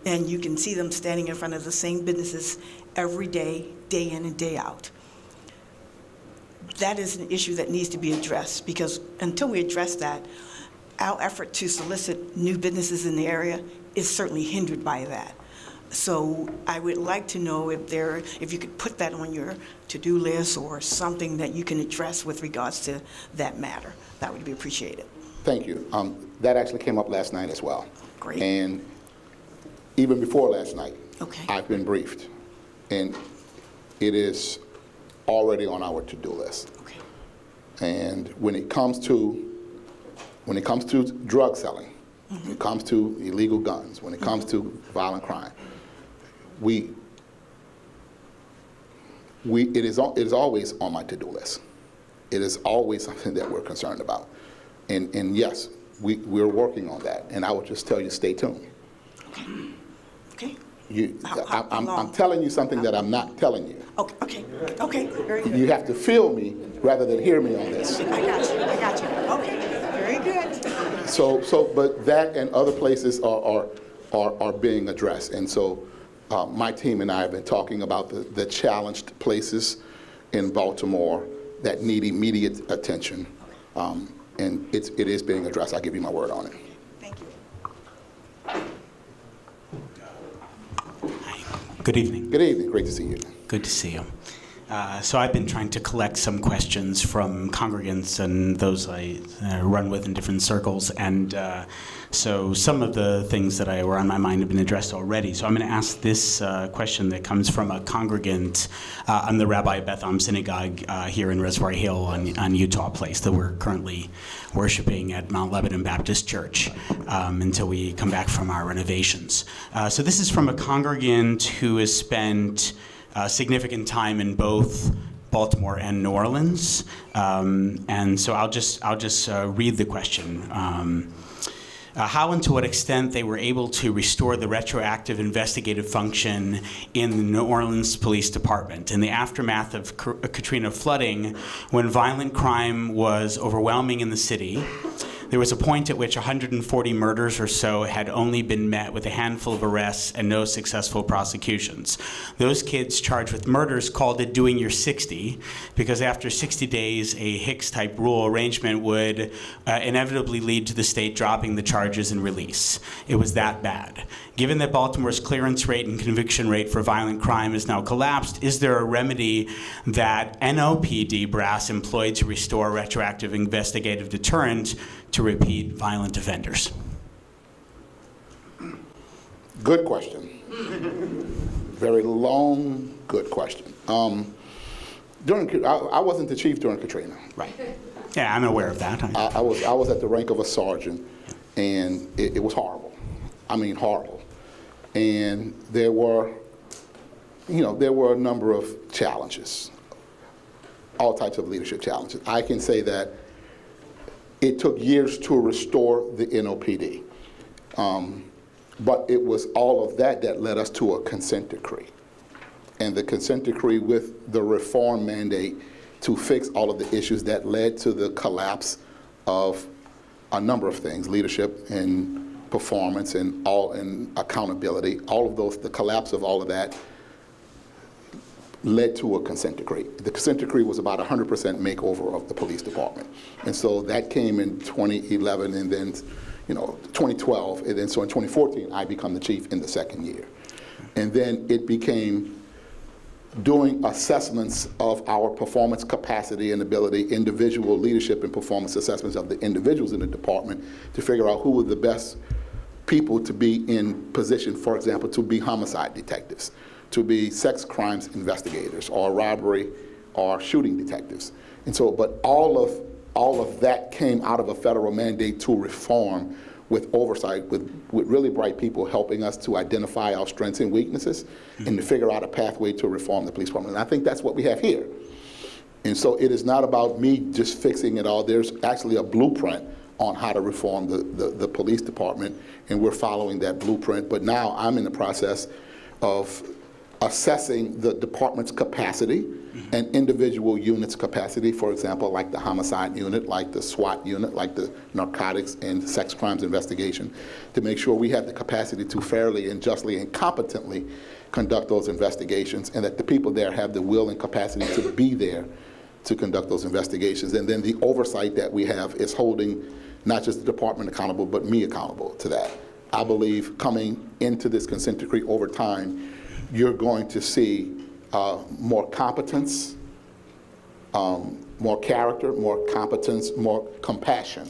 And you can see them standing in front of the same businesses every day, day in and day out. That is an issue that needs to be addressed because until we address that, our effort to solicit new businesses in the area is certainly hindered by that. So I would like to know if there, if you could put that on your to-do list or something that you can address with regards to that matter. That would be appreciated. Thank you. Um, that actually came up last night as well. Great. And even before last night, Okay. I've been briefed, and it is already on our to-do list. Okay. And when it comes to when it comes to drug selling, when it comes to illegal guns, when it comes to violent crime, we we it, is, it is always on my to-do list. It is always something that we're concerned about. And and yes, we we're working on that. And I would just tell you, stay tuned. Okay. You, How- I, how- I'm, I'm telling you something that I'm not telling you. Okay, okay, okay, very good. You have to feel me rather than hear me on this. I got you, I got you. Okay, very good. So, so, but that and other places are, are, are, are being addressed. And so, uh, my team and I have been talking about the, the challenged places in Baltimore that need immediate attention. Um, and it's, it is being addressed. I'll give you my word on it. Thank you. Good evening. Good evening. Great to see you. Good to see you. Uh, so I've been trying to collect some questions from congregants and those I uh, run with in different circles, and uh, so some of the things that I were on my mind have been addressed already. So I'm going to ask this uh, question that comes from a congregant uh, on the Rabbi Beth Am Synagogue uh, here in Reservoir Hill on, on Eutaw Place that we're currently worshiping at Mount Lebanon Baptist Church um, until we come back from our renovations. Uh, so this is from a congregant who has spent uh, significant time in both Baltimore and New Orleans, um, and so I'll just I'll just uh, read the question. Um, uh, how and to what extent they were able to restore the retroactive investigative function in the New Orleans Police Department in the aftermath of Katrina flooding, when violent crime was overwhelming in the city. There was a point at which 140 murders or so had only been met with a handful of arrests and no successful prosecutions. Those kids charged with murders called it doing your 60 because after 60 days, a Hicks type rule arrangement would uh, inevitably lead to the state dropping the charges and release. It was that bad. Given that Baltimore's clearance rate and conviction rate for violent crime has now collapsed, is there a remedy that NOPD brass employed to restore retroactive investigative deterrent to repeat violent offenders? Good question. Very long, good question. Um, during, I, I wasn't the chief during Katrina. Right. Yeah, I'm aware of that. I, I was I was at the rank of a sergeant, and it, it was horrible. I mean, horrible. And there were, you know, there were a number of challenges, all types of leadership challenges. I can say that it took years to restore the NOPD. Um, but it was all of that that led us to a consent decree. And the consent decree with the reform mandate to fix all of the issues that led to the collapse of a number of things, leadership and performance and all and accountability, all of those, the collapse of all of that led to a consent decree. The consent decree was about 100% makeover of the police department. And so that came in 2011 and then, you know, 2012. And then so in 2014, I become the chief in the second year. And then it became doing assessments of our performance capacity and ability, individual leadership and performance assessments of the individuals in the department to figure out who were the best people to be in position, for example, to be homicide detectives, to be sex crimes investigators, or robbery or shooting detectives. And so, but all of, all of that came out of a federal mandate to reform with oversight, with, with really bright people helping us to identify our strengths and weaknesses and to figure out a pathway to reform the police department. And I think that's what we have here. And so it is not about me just fixing it all. There's actually a blueprint on how to reform the, the, the police department, and we're following that blueprint. But now I'm in the process of assessing the department's capacity and individual units' capacity, for example, like the homicide unit, like the SWAT unit, like the narcotics and sex crimes investigation, to make sure we have the capacity to fairly and justly and competently conduct those investigations and that the people there have the will and capacity to be there to conduct those investigations. And then the oversight that we have is holding not just the department accountable, but me accountable to that. I believe coming into this consent decree over time, you're going to see uh, more competence, um, more character, more competence, more compassion,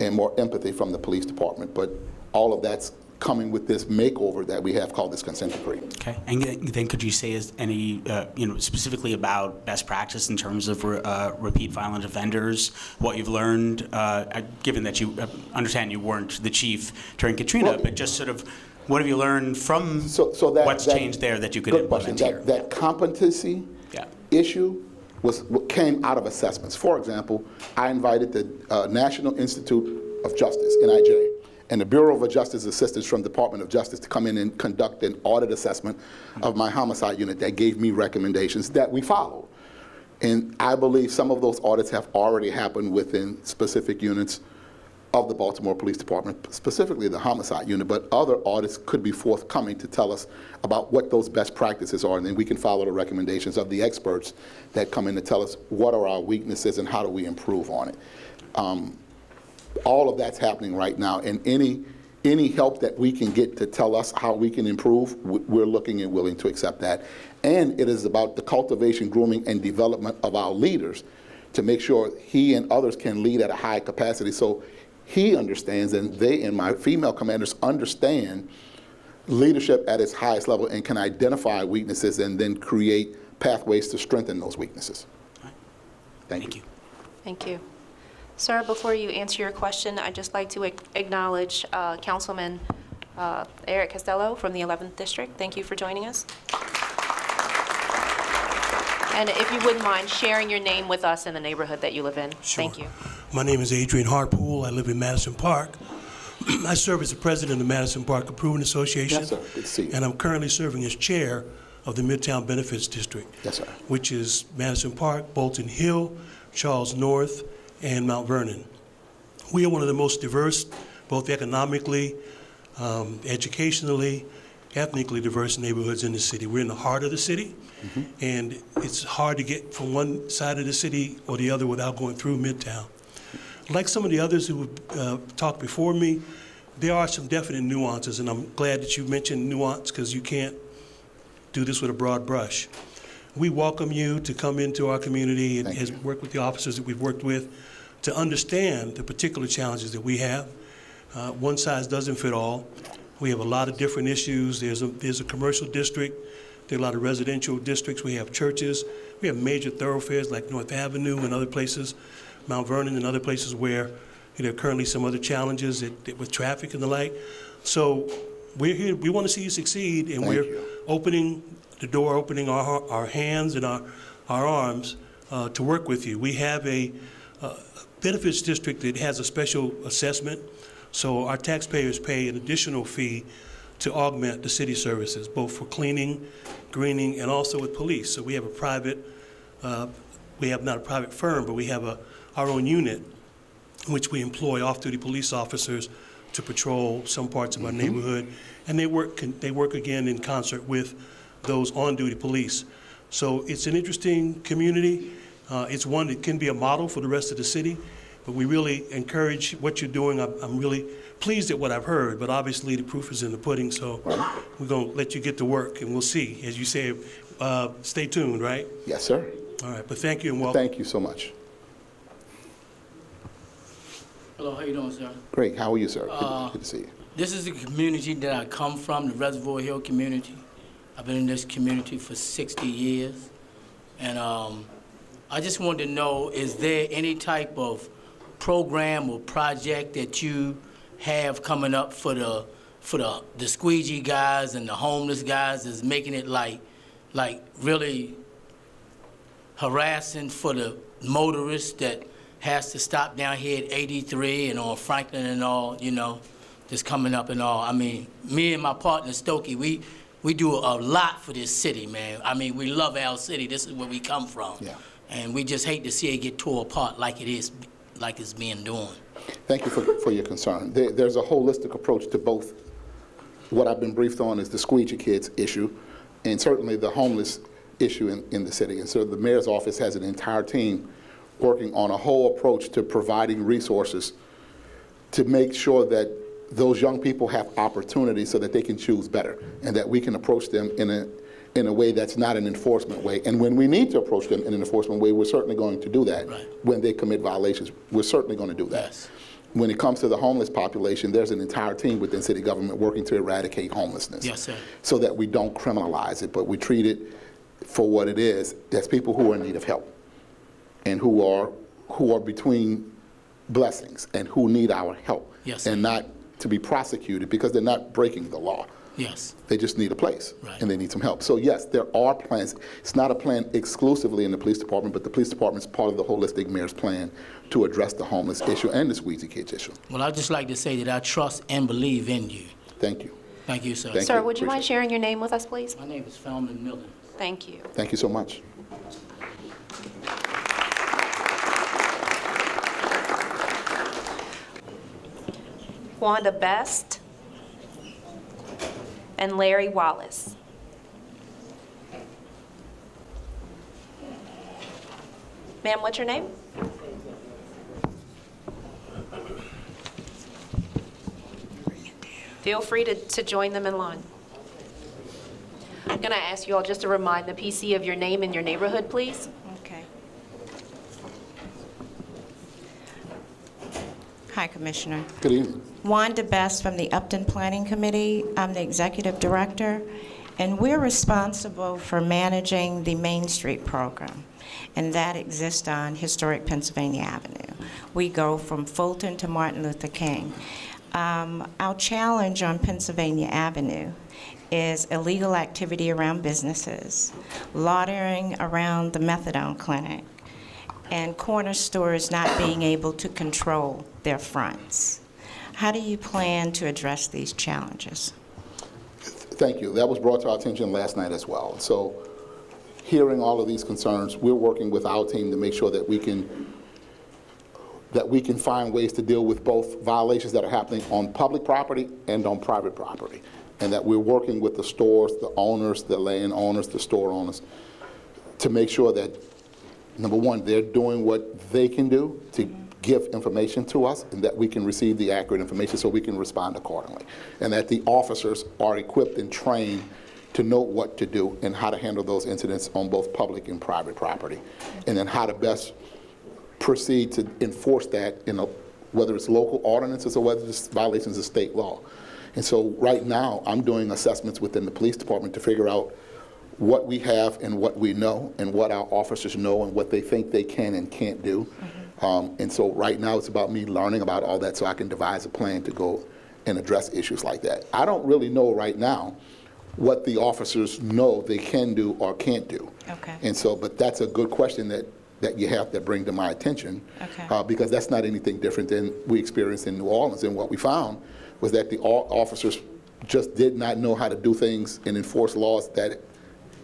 and more empathy from the police department. But all of that's coming with this makeover that we have called this consent decree. Okay, and then could you say is any, uh, you know, specifically about best practice in terms of re uh, repeat violent offenders, what you've learned, uh, given that you uh, understand you weren't the chief during Katrina, well, but just sort of what have you learned from so, so that, what's that, changed there that you could implement question. here? That, that competency yeah. issue was what came out of assessments. For example, I invited the uh, National Institute of Justice, NIJ, and the Bureau of Justice Assistance from the Department of Justice to come in and conduct an audit assessment of my homicide unit that gave me recommendations that we followed. And I believe some of those audits have already happened within specific units of the Baltimore Police Department, specifically the homicide unit, but other audits could be forthcoming to tell us about what those best practices are, and then we can follow the recommendations of the experts that come in to tell us what are our weaknesses and how do we improve on it. Um, all of that's happening right now, and any any help that we can get to tell us how we can improve, we're looking and willing to accept that. And it is about the cultivation, grooming, and development of our leaders to make sure he and others can lead at a high capacity. So he understands, and they and my female commanders understand leadership at its highest level and can identify weaknesses and then create pathways to strengthen those weaknesses. Thank, Thank you. you. Thank you. Sir, before you answer your question, I'd just like to acknowledge uh, Councilman uh, Eric Costello from the 11th District. Thank you for joining us. And if you wouldn't mind sharing your name with us in the neighborhood that you live in. Sure. Thank you. My name is Adrian Harpool. I live in Madison Park. I serve as the president of the Madison Park Improvement Association. Yes, sir. Good to see you. And I'm currently serving as chair of the Midtown Benefits District. Yes, sir. Which is Madison Park, Bolton Hill, Charles North, and Mount Vernon. We are one of the most diverse, both economically, um, educationally, ethnically diverse neighborhoods in the city. We're in the heart of the city, and it's hard to get from one side of the city or the other without going through Midtown. Like some of the others who uh, talked before me, there are some definite nuances, and I'm glad that you mentioned nuance because you can't do this with a broad brush. We welcome you to come into our community and has work with the officers that we've worked with to understand the particular challenges that we have. Uh, one size doesn't fit all. We have a lot of different issues. There's a, there's a commercial district, there are a lot of residential districts, we have churches, we have major thoroughfares like North Avenue and other places, Mount Vernon and other places where you know, there are currently some other challenges that, that with traffic and the like. So we're here, we want to see you succeed, and Thank we're you. opening the door, opening our, our hands and our, our arms uh, to work with you. We have a uh, benefits district that has a special assessment, so our taxpayers pay an additional fee to augment the city services, both for cleaning, greening, and also with police. So we have a private, uh, we have not a private firm, but we have a, our own unit in which we employ off-duty police officers to patrol some parts of our neighborhood, and they work, they work again in concert with those on-duty police. So it's an interesting community. Uh, It's one that can be a model for the rest of the city, but we really encourage what you're doing. I'm I'm really pleased at what I've heard, but obviously the proof is in the pudding, so we're going to let you get to work, and we'll see. As you say, uh, stay tuned, right? Yes, sir. All right, but thank you and welcome. Thank you so much. Hello, how you doing, sir? Great. How are you, sir? Good- Uh, Good to see you. This is the community that I come from, the Reservoir Hill community. I've been in this community for 60 years. And um, I just wanted to know, is there any type of program or project that you have coming up for the, for the, the squeegee guys and the homeless guys is making it like, like really harassing for the motorists that has to stop down here at 83 and on Franklin and all, you know, just coming up and all. I mean, me and my partner Stokey, we, we do a lot for this city, man. I mean, we love our city. This is where we come from. Yeah. And we just hate to see it get tore apart like it is, like it's being done. Thank you for, for your concern. There, there's a holistic approach to both. What I've been briefed on is the squeegee kids issue, and certainly the homeless issue in, in the city. And so the mayor's office has an entire team working on a whole approach to providing resources to make sure that those young people have opportunities so that they can choose better, and that we can approach them in a in a way that's not an enforcement way. And when we need to approach them in an enforcement way, we're certainly going to do that. When they commit violations, we're certainly going to do that. When it comes to the homeless population, there's an entire team within city government working to eradicate homelessness. Yes, sir. So that we don't criminalize it, but we treat it for what it is, as people who are in need of help and who are, who are between blessings and who need our help. Yes, And not to be prosecuted because they're not breaking the law. Yes. They just need a place, and they need some help. So yes, there are plans. It's not a plan exclusively in the police department, but the police department is part of the holistic mayor's plan to address the homeless issue and the squeegee kids issue. Well, I'd just like to say that I trust and believe in you. Thank you. Thank you, sir. Thank Sir, you. would you mind sharing your name with us, please? My name is Felman Miller. Thank you. Thank you so much. Wanda Best and Larry Wallace. Ma'am, what's your name? Feel free to, to join them in line. I'm going to ask you all just to remind the PC of your name and your neighborhood, please. Okay. Hi, Commissioner. Good evening. Wanda Best from the Upton Planning Committee. I'm the Executive Director, and we're responsible for managing the Main Street program, and that exists on historic Pennsylvania Avenue. We go from Fulton to Martin Luther King. Um, Our challenge on Pennsylvania Avenue is illegal activity around businesses, loitering around the methadone clinic, and corner stores not being able to control their fronts. How do you plan to address these challenges? Thank you. That was brought to our attention last night as well. So hearing all of these concerns, we're working with our team to make sure that we can that we can find ways to deal with both violations that are happening on public property and on private property. And that we're working with the stores, the owners, the land owners, the store owners, to make sure that, number one, they're doing what they can do to give information to us and that we can receive the accurate information so we can respond accordingly. And that the officers are equipped and trained to know what to do and how to handle those incidents on both public and private property. And then how to best proceed to enforce that in a, whether it's local ordinances or whether it's violations of state law. And so right now, I'm doing assessments within the police department to figure out what we have and what we know and what our officers know and what they think they can and can't do. Um, and so right now, it's about me learning about all that so I can devise a plan to go and address issues like that. I don't really know right now what the officers know they can do or can't do. Okay. And so, but that's a good question that, that you have to bring to my attention. Okay. Uh, because that's not anything different than we experienced in New Orleans. And what we found was that the officers just did not know how to do things and enforce laws that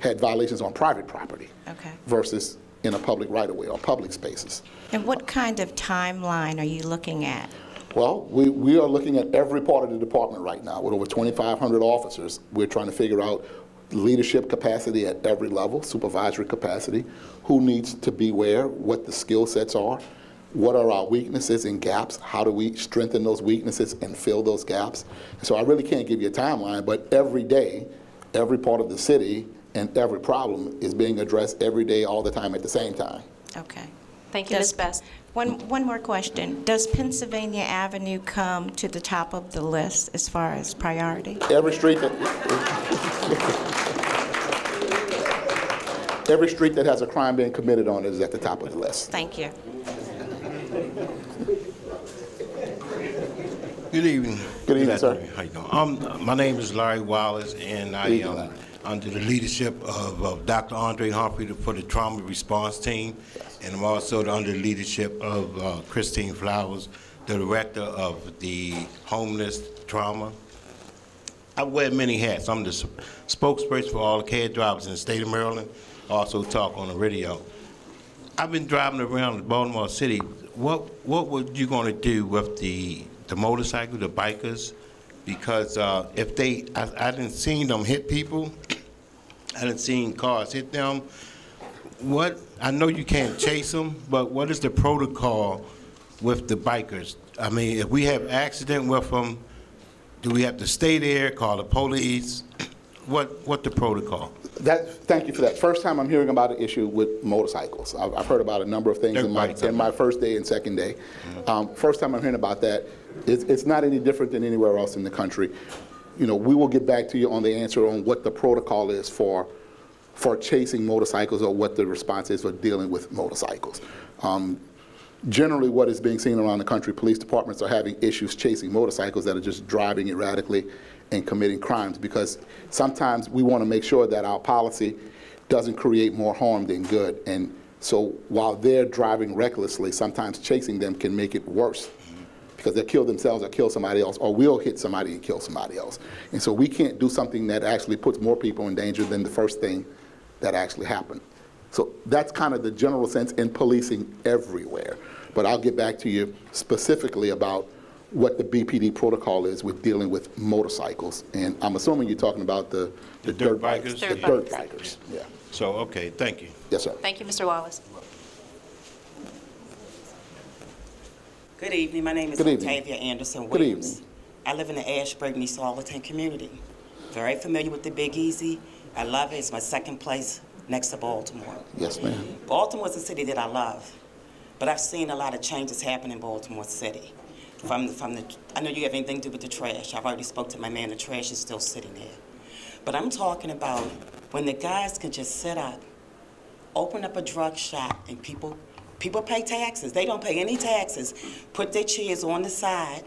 had violations on private property Okay. versus in a public right-of-way or public spaces. And what kind of timeline are you looking at? Well, we, we are looking at every part of the department right now. With over 2,500 officers, we're trying to figure out leadership capacity at every level, supervisory capacity, who needs to be where, what the skill sets are, what are our weaknesses and gaps, how do we strengthen those weaknesses and fill those gaps. So I really can't give you a timeline, but every day, every part of the city and every problem is being addressed every day, all the time at the same time. Okay. Thank you, Ms. Best. One, one more question. Does Pennsylvania Avenue come to the top of the list as far as priority? Every street that, every street that has a crime being committed on it is at the top of the list. Thank you. Good evening. Good evening, sir. How you doing? Um, my name is Larry Wallace, and I Good evening, am under the leadership of, of Dr. Andre Humphrey for the Trauma Response Team, and I'm also under the leadership of uh, Christine Flowers, the director of the homeless trauma. I wear many hats. I'm the spokesperson for all the cab drivers in the state of Maryland. I Also talk on the radio. I've been driving around Baltimore City. What what were you going to do with the the motorcycle, the bikers? Because uh, if they, I, I didn't seen them hit people. I didn't seen cars hit them. What I know you can't chase them, but what is the protocol with the bikers? I mean, if we have accident with them, do we have to stay there, call the police? What what the protocol? That, thank you for that. First time I'm hearing about an issue with motorcycles. I've, I've heard about a number of things in my, in my first day and second day. Um, first time I'm hearing about that. It's, it's not any different than anywhere else in the country. You know, we will get back to you on the answer on what the protocol is for, for chasing motorcycles or what the response is for dealing with motorcycles. Um, generally what is being seen around the country, police departments are having issues chasing motorcycles that are just driving erratically and committing crimes because sometimes we want to make sure that our policy doesn't create more harm than good. And so while they're driving recklessly, sometimes chasing them can make it worse because they'll kill themselves or kill somebody else or will hit somebody and kill somebody else. And so we can't do something that actually puts more people in danger than the first thing that actually happened. So that's kind of the general sense in policing everywhere. But I'll get back to you specifically about what the BPD protocol is with dealing with motorcycles. And I'm assuming you're talking about the, the dirt bikers. The Dirt dirt bikers. bikers, yeah. So okay, thank you. Yes, sir. Thank you, Mr. Wallace. Good evening. My name is Good evening. Octavia Anderson Good Williams. evening. I live in the Ashburton, East Arlington community. Very familiar with the Big Easy. I love it. It's my second place next to Baltimore. Yes, ma'am. Baltimore is a city that I love, but I've seen a lot of changes happen in Baltimore City. From the, from the, I know you have anything to do with the trash. I've already spoke to my man. The trash is still sitting there. But I'm talking about when the guys can just sit up, open up a drug shop, and people, people pay taxes. They don't pay any taxes. Put their chairs on the side.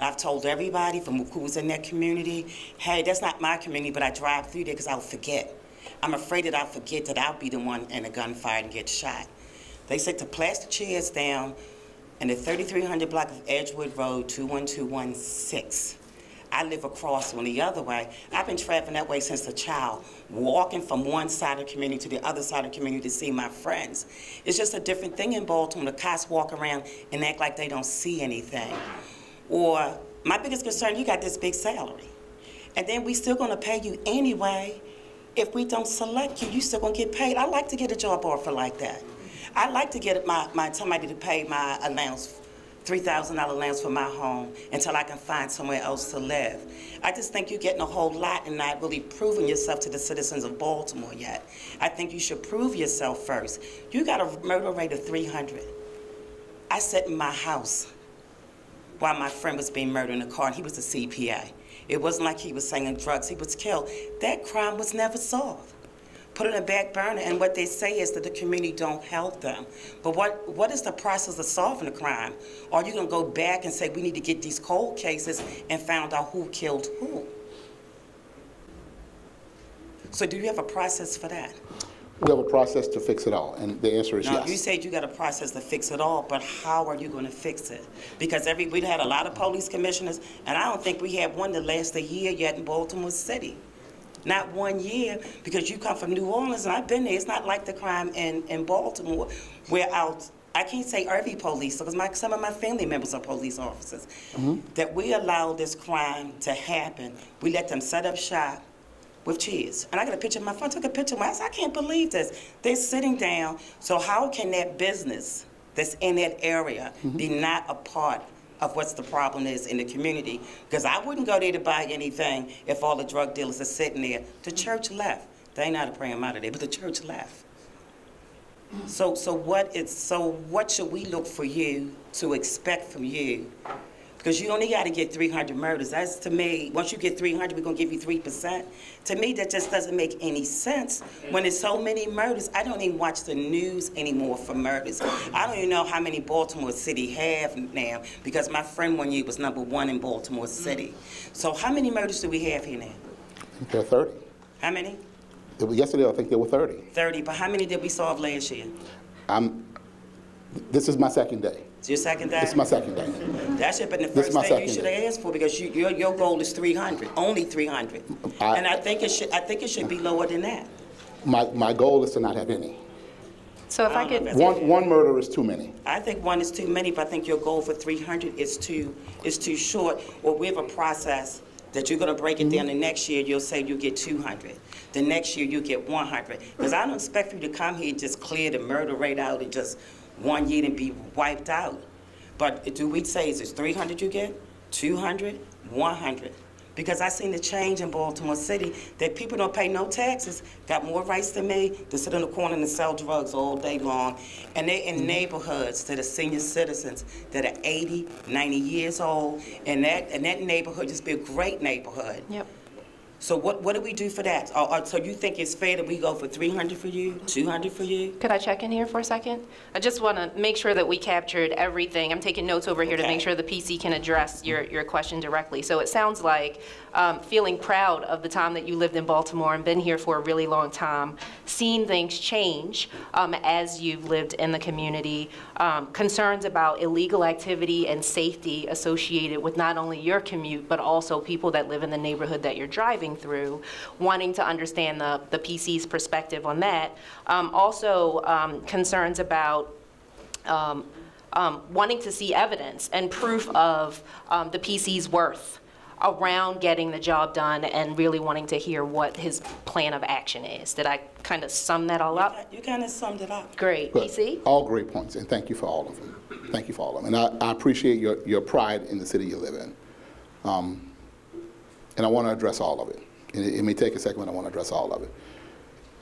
I've told everybody from who's in that community, hey, that's not my community, but I drive through there because I'll forget. I'm afraid that I'll forget that I'll be the one in a gunfire and get shot. They said to plastic chairs down in the 3300 block of Edgewood Road, 21216. I I live across on the other way. I've been traveling that way since a child, walking from one side of the community to the other side of the community to see my friends. It's just a different thing in Baltimore. The cops walk around and act like they don't see anything. Or my biggest concern, you got this big salary. And then we still gonna pay you anyway. If we don't select you, you still gonna get paid. I like to get a job offer like that. I like to get my, my somebody to pay my allowance, $3,000 allowance for my home until I can find somewhere else to live. I just think you're getting a whole lot and not really proving yourself to the citizens of Baltimore yet. I think you should prove yourself first. You got a murder rate of 300. I sat in my house while my friend was being murdered in a car, and he was a CPA. It wasn't like he was selling drugs, he was killed. That crime was never solved. Put it in a back burner, and what they say is that the community don't help them. But what, what is the process of solving the crime? Are you gonna go back and say, we need to get these cold cases and find out who killed who? So do you have a process for that? We have a process to fix it all, and the answer is Now, you said you got a process to fix it all, but how are you gonna fix it? Because every, we've had a lot of police commissioners, and I don't think we have one that lasts a year yet in Baltimore City. Not one year, because you come from New Orleans, and I've been there, it's not like the crime in, in Baltimore, where out, I can't say every police, because my, some of my family members are police officers, mm-hmm. that we allow this crime to happen. We let them set up shop with cheers. And I got a picture of my phone, took a picture of my, I said, I can't believe this. They're sitting down, so how can that business that's in that area mm-hmm. be not a part of what's the problem is in the community? Because I wouldn't go there to buy anything if all the drug dealers are sitting there. The church left. They not praying out of there, but the church left. So, so what is, so what should we look for you to expect from you? Because you only got to get 300 murders. That's to me, once you get 300, we're going to give you 3%. To me, that just doesn't make any sense. When there's so many murders, I don't even watch the news anymore for murders. I don't even know how many Baltimore City have now because my friend one year was number one in Baltimore City. Mm. So how many murders do we have here now? There are 30. How many? It was- Yesterday, I think there were 30. 30. But how many did we solve last year? I'm, this is my second day. It's your second day? This is my second day. That should have been the first my thing you should have asked for because you, your, your goal is 300, only 300. I- And I think it should, I think it should be lower than that. My, my goal is to not have any. So if I could, One, one murder is too many. I think one is too many, but I think your goal for 300 is too, is too short. Or we have a process that you're gonna break it down, mm-hmm. the next year you'll say you get 200. The next year you get 100. Because I don't expect you to come here and just clear the murder rate out and just one year and be wiped out. But do we say, is it 300 you get, 200, 100? Because I seen the change in Baltimore City, that people don't pay no taxes, got more rights than me, to sit in the corner and sell drugs all day long. And they're in mm-hmm. neighborhoods that are senior citizens that are 80, 90 years old, and that, and that neighborhood just be a great neighborhood. Yep. So what, what do we do for that? Or, or, so you think it's fair that we go for 300 for you, 200 for you? Could I check in here for a second? I just want to make sure that we captured everything. I'm taking notes over here to make sure the PC can address your, your question directly. So it sounds like um, feeling proud of the time that you lived in Baltimore and been here for a really long time, seeing things change um, as you've lived in the community, um, concerns about illegal activity and safety associated with not only your commute, but also people that live in the neighborhood that you're driving through, wanting to understand the, the PC's perspective on that. Um, also, um, concerns about um, wanting to see evidence and proof of the PC's worth around getting the job done and really wanting to hear what his plan of action is. Did I kind of sum that all up? You kind of summed it up. Great. But PC? All great points, and thank you for all of them. Thank you for all of them. And I, I appreciate your, your pride in the city you live in. Um, and I want to address all of it. And it, it may take a second, but I want to address all of it.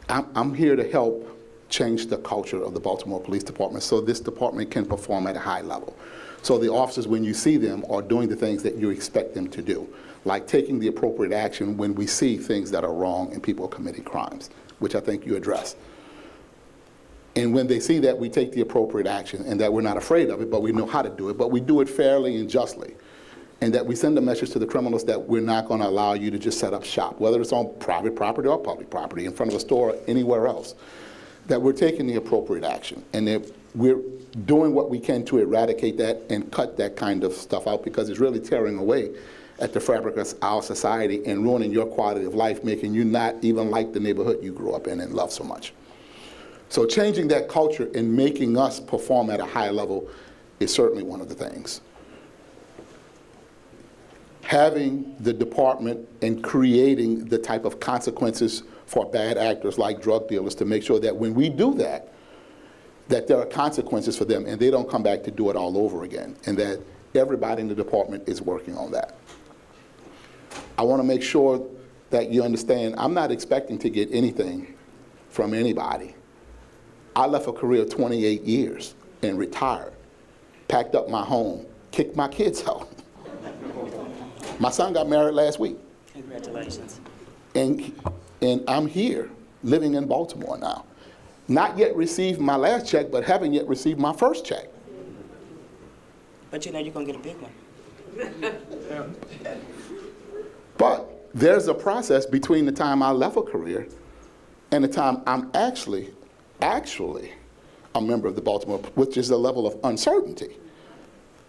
I'm, I'm here to help change the culture of the Baltimore Police Department so this department can perform at a high level. So the officers, when you see them, are doing the things that you expect them to do, like taking the appropriate action when we see things that are wrong and people are committing crimes, which I think you addressed. And when they see that, we take the appropriate action and that we're not afraid of it, but we know how to do it, but we do it fairly and justly. And that we send a message to the criminals that we're not going to allow you to just set up shop, whether it's on private property or public property, in front of a store or anywhere else, that we're taking the appropriate action. And if we're doing what we can to eradicate that and cut that kind of stuff out because it's really tearing away at the fabric of our society and ruining your quality of life, making you not even like the neighborhood you grew up in and love so much. So changing that culture and making us perform at a high level is certainly one of the things. Having the department and creating the type of consequences for bad actors like drug dealers to make sure that when we do that, that there are consequences for them and they don't come back to do it all over again, and that everybody in the department is working on that. I want to make sure that you understand I'm not expecting to get anything from anybody. I left a career of 28 years and retired, packed up my home, kicked my kids out. my son got married last week. Congratulations. And, and I'm here, living in Baltimore now. Not yet received my last check, but haven't yet received my first check. But you know you're going to get a big one. But there's a process between the time I left a career and the time I'm actually, actually a member of the Baltimore, which is a level of uncertainty.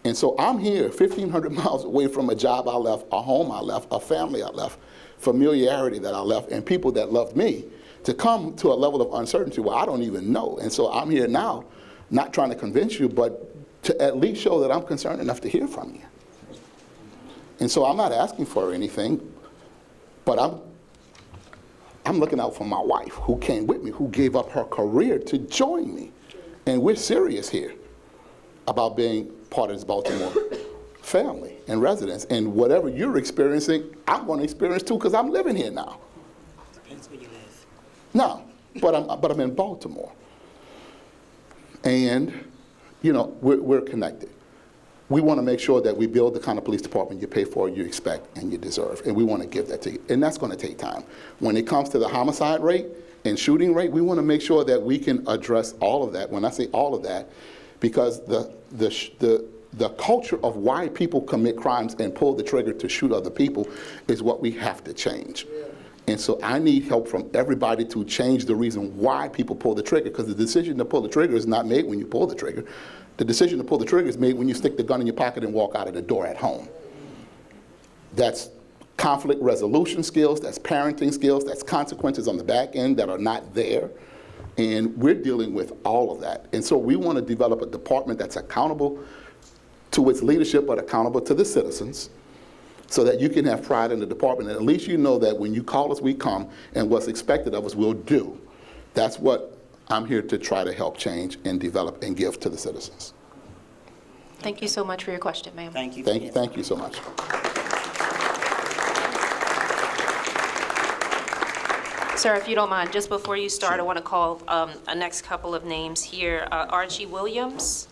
And so I'm here 1,500 miles away from a job I left, a home I left, a family I left, familiarity that I left, and people that loved me to come to a level of uncertainty where I don't even know. And so I'm here now, not trying to convince you, but to at least show that I'm concerned enough to hear from you. And so I'm not asking for anything, but I'm, I'm looking out for my wife who came with me, who gave up her career to join me. And we're serious here about being part of this Baltimore family and residents. And whatever you're experiencing, I'm going to experience too because I'm living here now. Depends where you live. No, but I'm, but I'm in Baltimore. And, you know, we're, we're connected. We want to make sure that we build the kind of police department you pay for, you expect, and you deserve. And we want to give that to you. And that's going to take time. When it comes to the homicide rate and shooting rate, we want to make sure that we can address all of that. When I say all of that, because the, the, the, the culture of why people commit crimes and pull the trigger to shoot other people is what we have to change. And so I need help from everybody to change the reason why people pull the trigger, because the decision to pull the trigger is not made when you pull the trigger. The decision to pull the trigger is made when you stick the gun in your pocket and walk out of the door at home. That's conflict resolution skills, that's parenting skills, that's consequences on the back end that are not there. And we're dealing with all of that. And so we want to develop a department that's accountable to its leadership, but accountable to the citizens so that you can have pride in the department. And at least you know that when you call us, we come, and what's expected of us, we'll do. That's what I'm here to try to help change and develop and give to the citizens. Thank you so much for your question, ma'am. Thank you. Thank you, thank you so much. Sir, if you don't mind, just before you start, I want to call um, a next couple of names here. Uh, Archie Williams,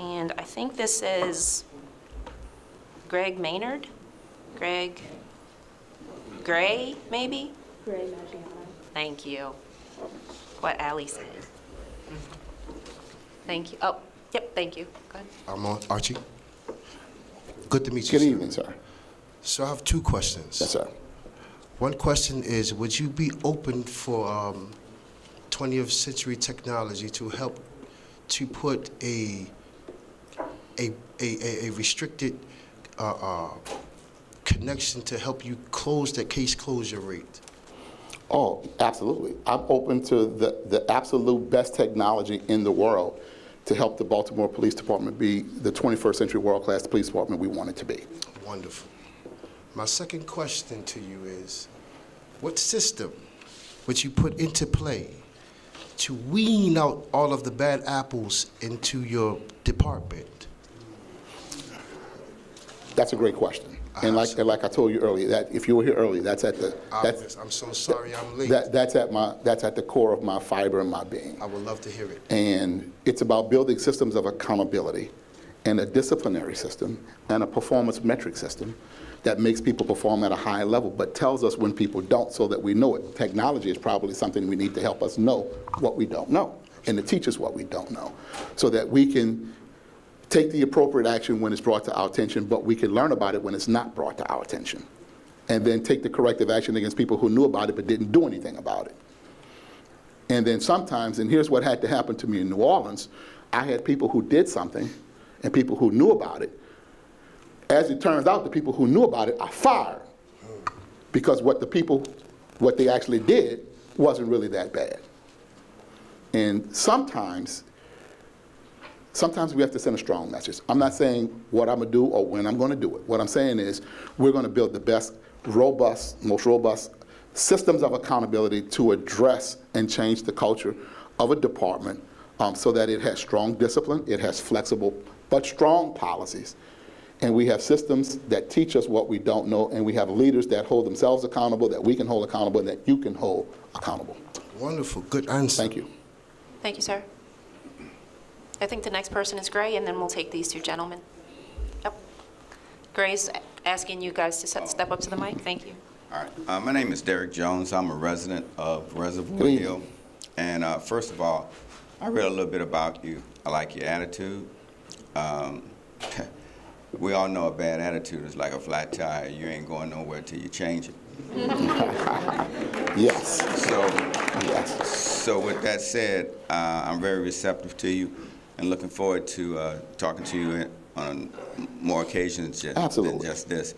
and I think this is Greg Maynard? Greg Gray, maybe? Gray Maggiano. Thank you. What Ally said. Thank you. Oh, yep, thank you. Go ahead. I'm on Archie. Good to meet you. Good evening, sir. So I have two questions. Yes, sir. One question is, would you be open for um, 20th century technology to help to put a a, a, a restricted uh, uh, connection to help you close that case closure rate? Oh, absolutely. I'm open to the, the absolute best technology in the world to help the Baltimore Police Department be the 21st century world-class police department we want it to be. Wonderful. My second question to you is, what system would you put into play to wean out all of the bad apples into your department? That's a great question. And like, and like I told you earlier, that if you were here earlier, that's at the, that's. I'm so sorry I'm late. that, that's at my, that's at the core of my fiber and my being. I would love to hear it. And it's about building systems of accountability and a disciplinary system and a performance metric system that makes people perform at a high level, but tells us when people don't so that we know it. Technology is probably something we need to help us know what we don't know and to teach us what we don't know so that we can take the appropriate action when it's brought to our attention, but we can learn about it when it's not brought to our attention. And then take the corrective action against people who knew about it but didn't do anything about it. And then sometimes, and here's what had to happen to me in New Orleans, I had people who did something and people who knew about it. As it turns out, the people who knew about it are fired because what the people, what they actually did wasn't really that bad. And sometimes, sometimes we have to send a strong message. I'm not saying what I'm gonna do or when I'm gonna do it. What I'm saying is we're gonna build the best, robust, most robust systems of accountability to address and change the culture of a department um, so that it has strong discipline, it has flexible but strong policies, and we have systems that teach us what we don't know, and we have leaders that hold themselves accountable, that we can hold accountable, and that you can hold accountable. Wonderful, good answer. Thank you. Thank you, sir. I think the next person is Gray, and then we'll take these two gentlemen. Yep. Gray's asking you guys to set- step up to the mic. Thank you. All right. Uh, my name is Derek Jones. I'm a resident of Reservoir Good evening. Hill. And uh, first of all, I read a little bit about you. I like your attitude. Um, we all know a bad attitude is like a flat tire. You ain't going nowhere till you change it. Yes. So, yes. So with that said, uh, I'm very receptive to you and looking forward to uh, talking to you on more occasions ju- Absolutely. than just this.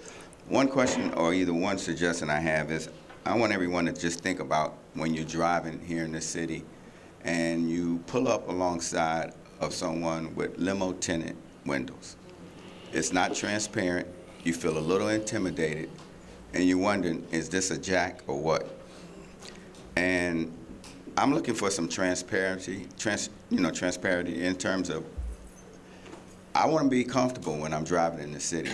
One question or either one suggestion I have is I want everyone to just think about when you're driving here in the city and you pull up alongside of someone with limo tinted windows. It's not transparent. You feel a little intimidated and you're wondering, is this a jack or what? And I'm looking for some transparency, trans, you know, transparency in terms of I want to be comfortable when I'm driving in the city.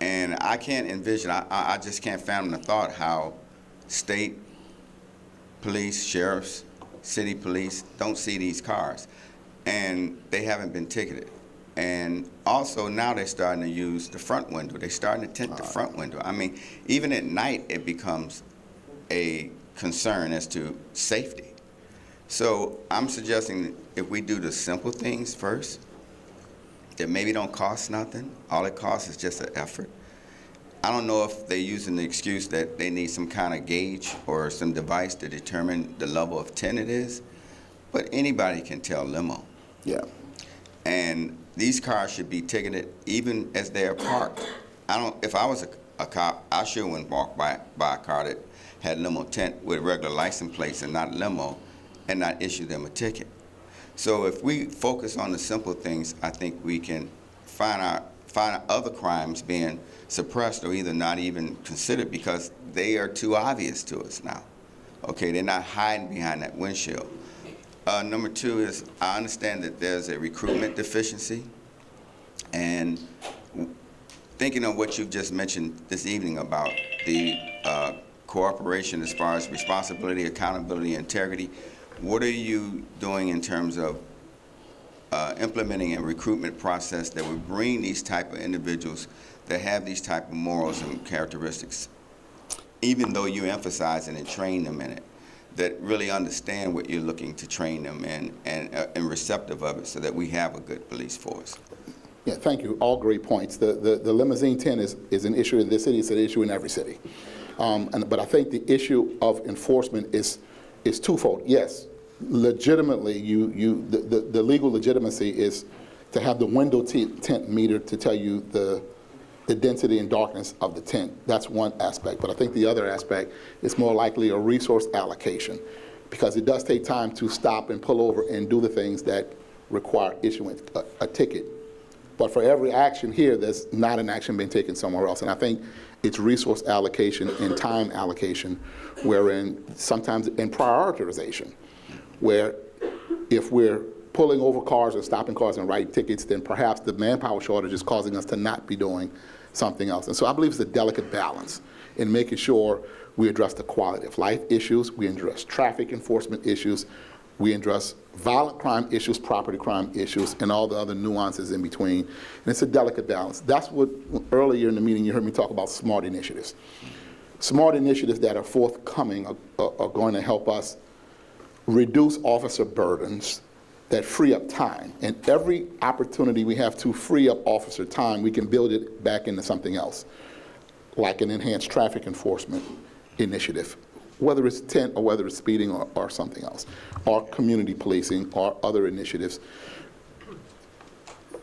And I can't envision, I, I I just can't fathom the thought how state police, sheriffs, city police don't see these cars. And they haven't been ticketed. And also now they're starting to use the front window. They're starting to tint the front window. I mean, even at night, it becomes a concern as to safety. So I'm suggesting if we do the simple things first, that maybe don't cost nothing. All it costs is just an effort. I don't know if they're using the excuse that they need some kind of gauge or some device to determine the level of tint it is, but anybody can tell limo. Yeah. And these cars should be ticketed even as they're parked. I don't, if I was a, a cop, I sure wouldn't walk by, by a car that had limo tint with regular license plates and not limo and not issue them a ticket. So if we focus on the simple things, I think we can find our, find other crimes being suppressed or either not even considered because they are too obvious to us now. Okay, they're not hiding behind that windshield. Uh, number two is I understand that there's a recruitment deficiency, and thinking of what you've just mentioned this evening about the uh, cooperation as far as responsibility, accountability, integrity, what are you doing in terms of uh, implementing a recruitment process that would bring these type of individuals that have these type of morals and characteristics, even though you emphasize it and train them in it, that really understand what you're looking to train them in and, uh, and receptive of it so that we have a good police force. Yeah, thank you. All great points. The, the, the limousine tint is, is an issue in this city. It's an issue in every city. Um, and, but I think the issue of enforcement is, is twofold. Yes, legitimately, you, you, the, the, the legal legitimacy is to have the window tint meter to tell you the, the density and darkness of the tint. That's one aspect. But I think the other aspect is more likely a resource allocation because it does take time to stop and pull over and do the things that require issuing a, a ticket. But for every action here, there's not an action being taken somewhere else. And I think it's resource allocation and time allocation, wherein sometimes in prioritization, where if we're pulling over cars or stopping cars and writing tickets, then perhaps the manpower shortage is causing us to not be doing something else. And so I believe it's a delicate balance in making sure we address the quality of life issues, we address traffic enforcement issues, we address violent crime issues, property crime issues, and all the other nuances in between. And it's a delicate balance. That's what earlier in the meeting you heard me talk about smart initiatives. Smart initiatives that are forthcoming are, are, are going to help us reduce officer burdens that free up time. And every opportunity we have to free up officer time, we can build it back into something else, like an enhanced traffic enforcement initiative, whether it's tint or whether it's speeding or, or something else, or community policing or other initiatives.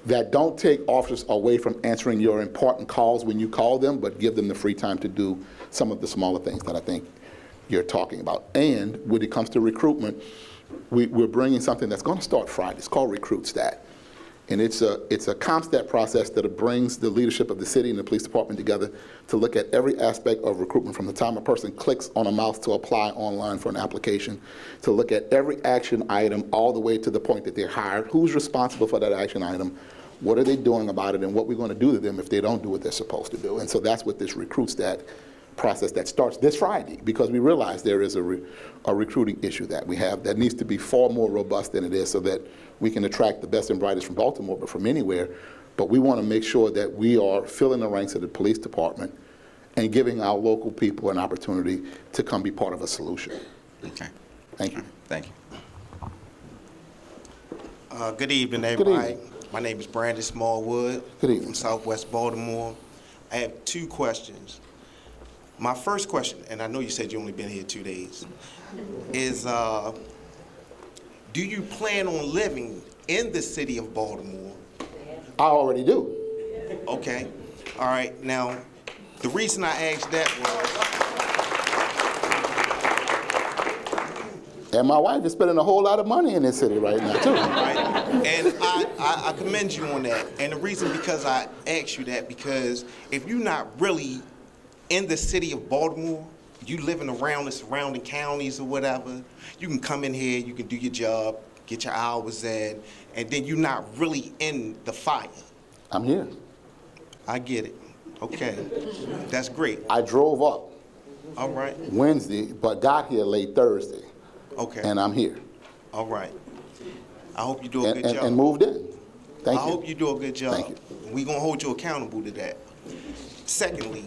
that don't take officers away from answering your important calls when you call them, but give them the free time to do some of the smaller things that I think you're talking about. And when it comes to recruitment, we, we're bringing something that's going to start Friday. It's called Recruit Stat. And it's a, it's a CompStat process that brings the leadership of the city and the police department together to look at every aspect of recruitment from the time a person clicks on a mouse to apply online for an application, to look at every action item all the way to the point that they're hired, who's responsible for that action item, what are they doing about it, and what we're going to do to them if they don't do what they're supposed to do. And so that's what this Recruit Stat process that starts this Friday because we realize there is a, re, a recruiting issue that we have that needs to be far more robust than it is so that we can attract the best and brightest from Baltimore, but from anywhere. But we want to make sure that we are filling the ranks of the police department and giving our local people an opportunity to come be part of a solution. Okay. Thank you. Thank you. Uh, good evening, Good everybody. evening. My name is Brandon Smallwood. Good evening. From Southwest Baltimore. I have two questions. My first question, and I know you said you only been here two days, is uh, do you plan on living in the city of Baltimore? I already do. Okay. All right. Now, the reason I asked that was. And my wife is spending a whole lot of money in this city right now, too. right? And I, I, I commend you on that. And the reason because I asked you that because if you're not really in the city of Baltimore, you living around the surrounding counties or whatever, you can come in here, you can do your job, get your hours in, and then you're not really in the fire. I'm here. I get it. Okay. That's great. I drove up All right. Wednesday, but got here late Thursday. Okay. And I'm here. All right. I hope you do a And, good and, job. and moved in. Thank I you. hope you do a good job. Thank you. We're going to hold you accountable to that. Secondly,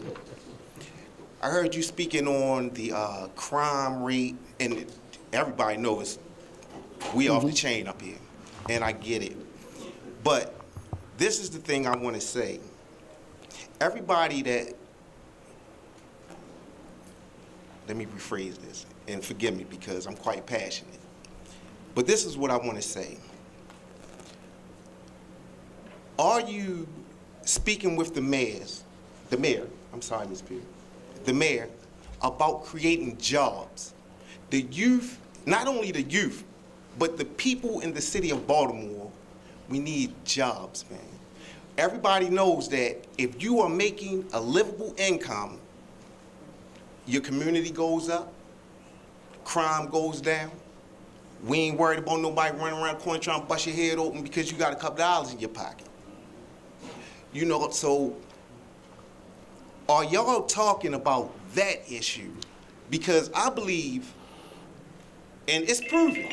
I heard you speaking on the uh, crime rate, and everybody knows we off Mm-hmm. the chain up here, and I get it. But this is the thing I want to say. Everybody that, let me rephrase this, and forgive me because I'm quite passionate. But this is what I want to say. Are you speaking with the mayors, the mayor, I'm sorry, Ms. Pierce, the mayor, about creating jobs? The youth, not only the youth, but the people in the city of Baltimore, we need jobs, man. Everybody knows that if you are making a livable income, your community goes up, crime goes down. We ain't worried about nobody running around the corner trying to bust your head open because you got a couple dollars in your pocket. You know, so are y'all talking about that issue? Because I believe, and it's proven,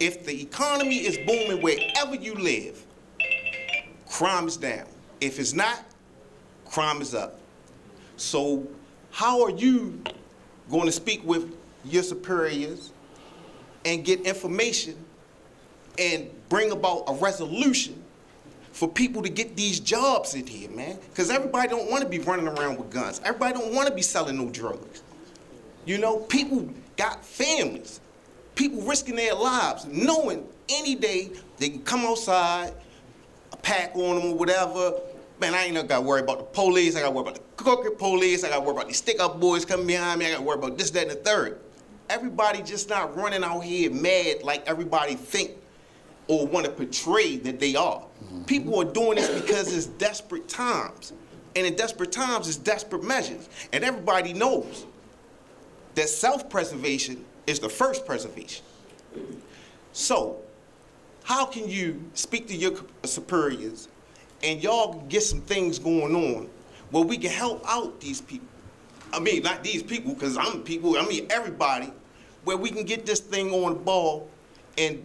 if the economy is booming wherever you live, crime is down. If it's not, crime is up. So how are you going to speak with your superiors and get information and bring about a resolution for people to get these jobs in here, man? Because everybody don't want to be running around with guns. Everybody don't want to be selling no drugs. You know, people got families. People risking their lives, knowing any day they can come outside, a pack on them or whatever. Man, I ain't got to worry about the police. I got to worry about the crooked police. I got to worry about these stick-up boys coming behind me. I got to worry about this, that, and the third. Everybody just not running out here mad like everybody think or want to portray that they are. Mm-hmm. People are doing this because it's desperate times. And in desperate times, it's desperate measures. And everybody knows that self-preservation is the first preservation. So, how can you speak to your superiors and y'all get some things going on where we can help out these people? I mean, not these people, because I'm people, I mean everybody, where we can get this thing on the ball and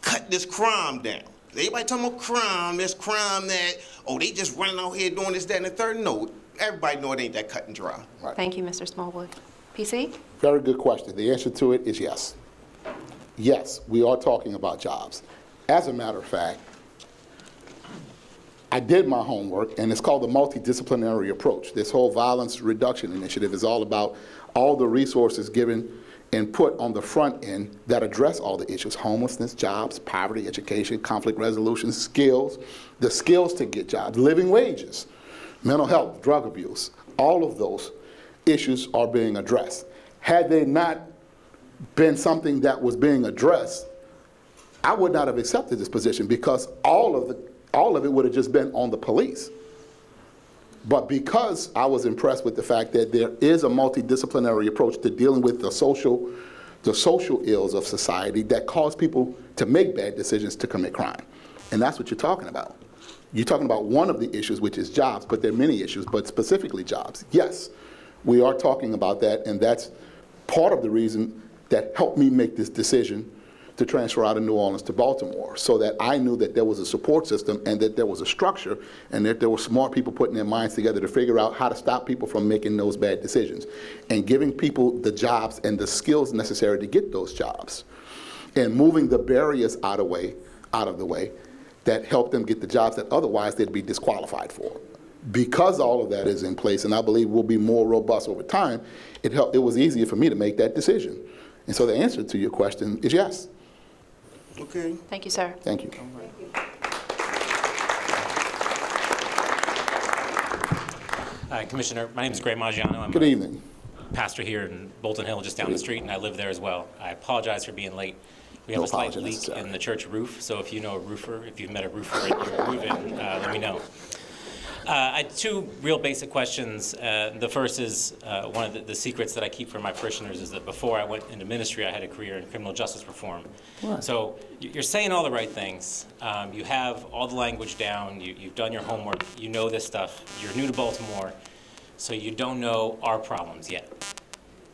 cut this crime down. Everybody talking about crime, this crime that, oh, they just running out here doing this, that, and the third. No, everybody know it ain't that cut and dry. Thank you, Mr. Smallwood. PC? Very good question. The answer to it is yes. Yes, we are talking about jobs. As a matter of fact, I did my homework, and it's called the multidisciplinary approach. This whole violence reduction initiative is all about all the resources given and put on the front end that address all the issues, homelessness, jobs, poverty, education, conflict resolution, skills, the skills to get jobs, living wages, mental health, drug abuse, all of those issues are being addressed. Had they not been something that was being addressed, I would not have accepted this position because all of the all of it would have just been on the police. But because I was impressed with the fact that there is a multidisciplinary approach to dealing with the social, the social ills of society that cause people to make bad decisions to commit crime. And that's what you're talking about. You're talking about one of the issues, which is jobs, but there are many issues, but specifically jobs. Yes, we are talking about that, and that's part of the reason that helped me make this decision to transfer out of New Orleans to Baltimore so that I knew that there was a support system and that there was a structure and that there were smart people putting their minds together to figure out how to stop people from making those bad decisions and giving people the jobs and the skills necessary to get those jobs and moving the barriers out of, way, out of the way that help them get the jobs that otherwise they'd be disqualified for. Because all of that is in place, and I believe will be more robust over time, it, helped, it was easier for me to make that decision. And so the answer to your question is yes. Okay. Thank you, sir. Thank you. Hi, Commissioner. My name is Greg Maggiano. I'm Good a evening. pastor here in Bolton Hill, just down the street, and I live there as well. I apologize for being late. We have No a slight leak necessary. in the church roof, so if you know a roofer, if you've met a roofer and you're moving, uh, let me know. Uh, I had two real basic questions. Uh, the first is uh, one of the, the secrets that I keep from my parishioners is that before I went into ministry, I had a career in criminal justice reform. What? So you're saying all the right things. Um, you have all the language down. You, you've done your homework. You know this stuff. You're new to Baltimore, so you don't know our problems yet.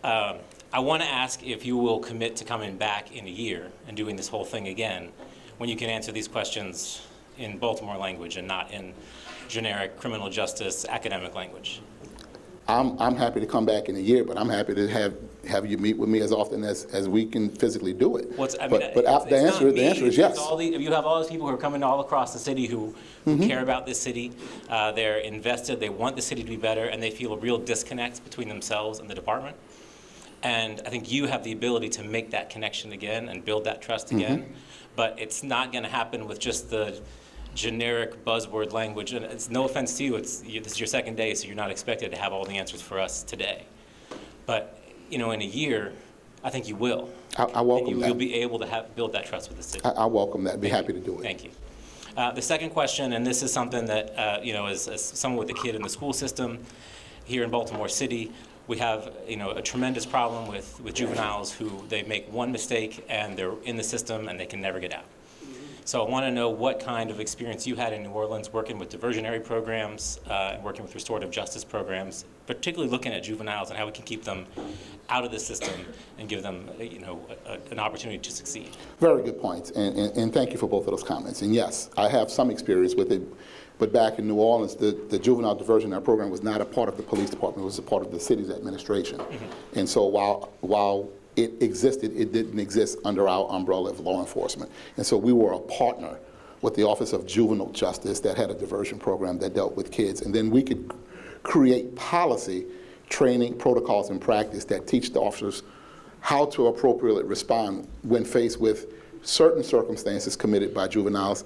Um, I want to ask if you will commit to coming back in a year and doing this whole thing again when you can answer these questions in Baltimore language and not in generic criminal justice academic language. I'm, I'm happy to come back in a year, but I'm happy to have, have you meet with me as often as, as we can physically do it. What's, I mean, But, but it's- the it's answer, the answer is yes. all the- You have all those people who are coming all across the city who, who Mhm. care about this city. Uh, They're invested, they want the city to be better, and they feel a real disconnect between themselves and the department. And I think you have the ability to make that connection again and build that trust Mm-hmm. again. But it's not going to happen with just the generic buzzword language. And it's no offense to you, it's, you- this is your second day, so you're not expected to have all the answers for us today. But, you know, in a year, I think you will. I, I welcome you, that. you'll be able to have, build that trust with the city. I, I welcome that. I'd Be happy to do it. Thank you. Uh, the second question, and this is something that, uh, you know, as, as someone with a kid in the school system here in Baltimore City, we have, you know, a tremendous problem with, with juveniles who they make one mistake and they're in the system and they can never get out. So I want to know what kind of experience you had in New Orleans working with diversionary programs uh, and working with restorative justice programs, particularly looking at juveniles and how we can keep them out of the system and give them, you know, a, an opportunity to succeed. Very good points, and, and, and thank you for both of those comments. And yes, I have some experience with it, but back in New Orleans, the, the juvenile diversionary program was not a part of the police department, it was a part of the city's administration. And so while, while it existed, it didn't exist under our umbrella of law enforcement. And so we were a partner with the Office of Juvenile Justice that had a diversion program that dealt with kids. And then we could create policy, training, protocols, and practice that teach the officers how to appropriately respond when faced with certain circumstances committed by juveniles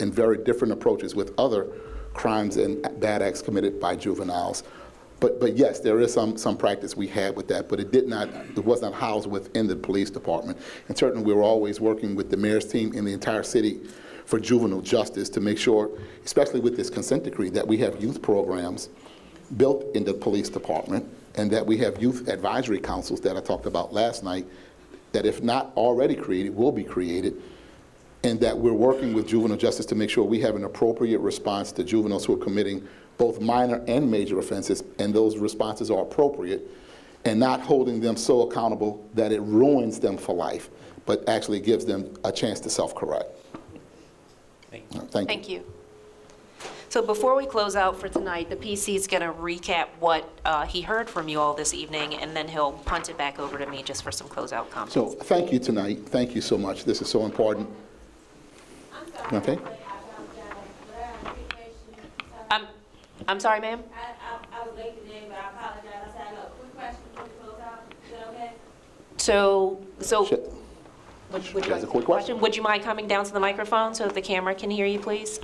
and very different approaches with other crimes and bad acts committed by juveniles. But, but yes, there is some, some practice we had with that, but it did not, it was not housed within the police department. And certainly we were always working with the mayor's team in the entire city for juvenile justice to make sure, especially with this consent decree, that we have youth programs built in the police department and that we have youth advisory councils that I talked about last night that if not already created, will be created and that we're working with juvenile justice to make sure we have an appropriate response to juveniles who are committing both minor and major offenses, and those responses are appropriate, and not holding them so accountable that it ruins them for life, but actually gives them a chance to self-correct. Thank you. Thank you. So before we close out for tonight, the PC is going to recap what uh, he heard from you all this evening, and then he'll punt it back over to me just for some closeout comments. So thank you tonight. Thank you so much. This is so important. Okay? I'm, I'm sorry, ma'am? I was late today, but I apologize. I said I got a quick question before we close out. Is that okay? So, so, would would you like a quick question. Would you mind coming down to the microphone so that the camera can hear you, please?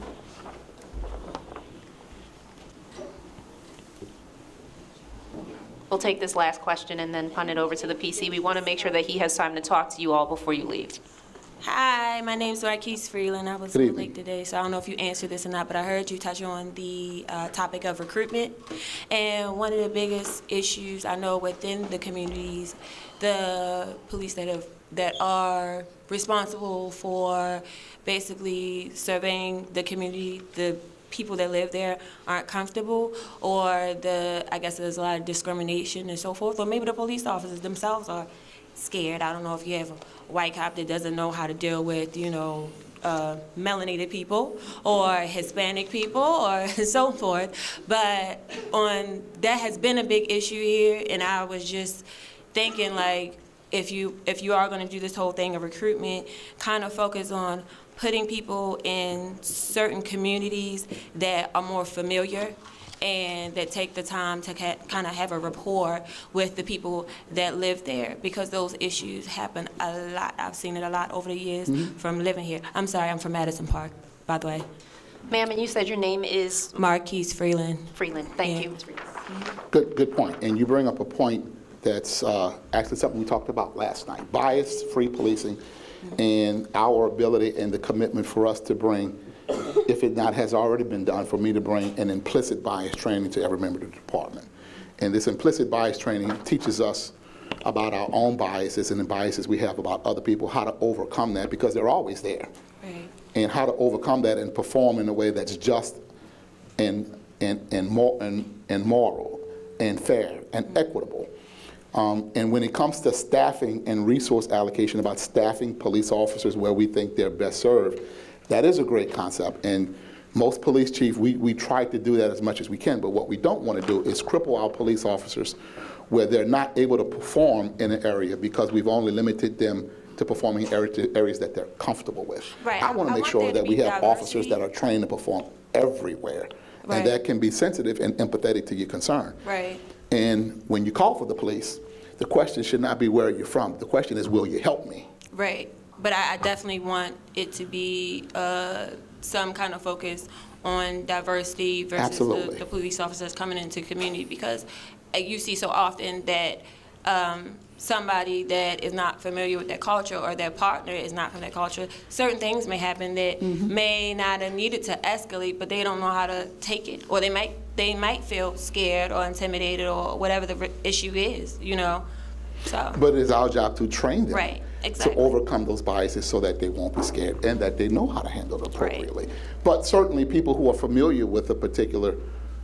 We'll take this last question and then punt it over to the PC. We want to make sure that he has time to talk to you all before you leave. Hi, my name is Marquise Freeland. I was Good on evening. late today, so I don't know if you answered this or not, but I heard you touch on the uh, topic of recruitment. And one of the biggest issues I know within the communities, the police that have that are responsible for basically surveying the community, the people that live there aren't comfortable, or the I guess there's a lot of discrimination and so forth, or maybe the police officers themselves are scared. I don't know if you have white cop that doesn't know how to deal with, you know, uh, melanated people or Hispanic people or so forth. But on that has been a big issue here, and I was just thinking like, if you if you are going to do this whole thing of recruitment, kind of focus on putting people in certain communities that are more familiar and that take the time to ca- kind of have a rapport with the people that live there because those issues happen a lot. I've seen it a lot over the years Mhm. from living here. I'm sorry, I'm from Madison Park, by the way. Ma'am, and you said your name is? Marquise Freeland. Freeland. Thank you, Ms. Freeland. Good, good point. And you bring up a point that's uh, actually something we talked about last night, bias-free policing and our ability and the commitment for us to bring, if it not has already been done, for me to bring an implicit bias training to every member of the department. And this implicit bias training teaches us about our own biases and the biases we have about other people, how to overcome that, because they're always there. And how to overcome that and perform in a way that's just and, and, and, more, and, and moral and fair and equitable. Um, and when it comes to staffing and resource allocation, about staffing police officers where we think they're best served, that is a great concept. And most police chief, we, we try to do that as much as we can, but what we don't want to do is cripple our police officers where they're not able to perform in an area because we've only limited them to performing in areas that they're comfortable with. Right. I want to make sure that we have officers that are trained to perform everywhere. Right. And that can be sensitive and empathetic to your concern. Right. And when you call for the police, the question should not be where are you from? The question is, will you help me? Right. But I, I definitely want it to be uh, some kind of focus on diversity versus the, the police officers coming into community because you see so often that um, somebody that is not familiar with that culture or their partner is not from that culture, certain things may happen that may not have needed to escalate, but they don't know how to take it, or they might they might feel scared or intimidated or whatever the issue is, you know. So But it is our job to train them. Right, exactly. To overcome those biases so that they won't be scared and that they know how to handle it appropriately. But certainly people who are familiar with a particular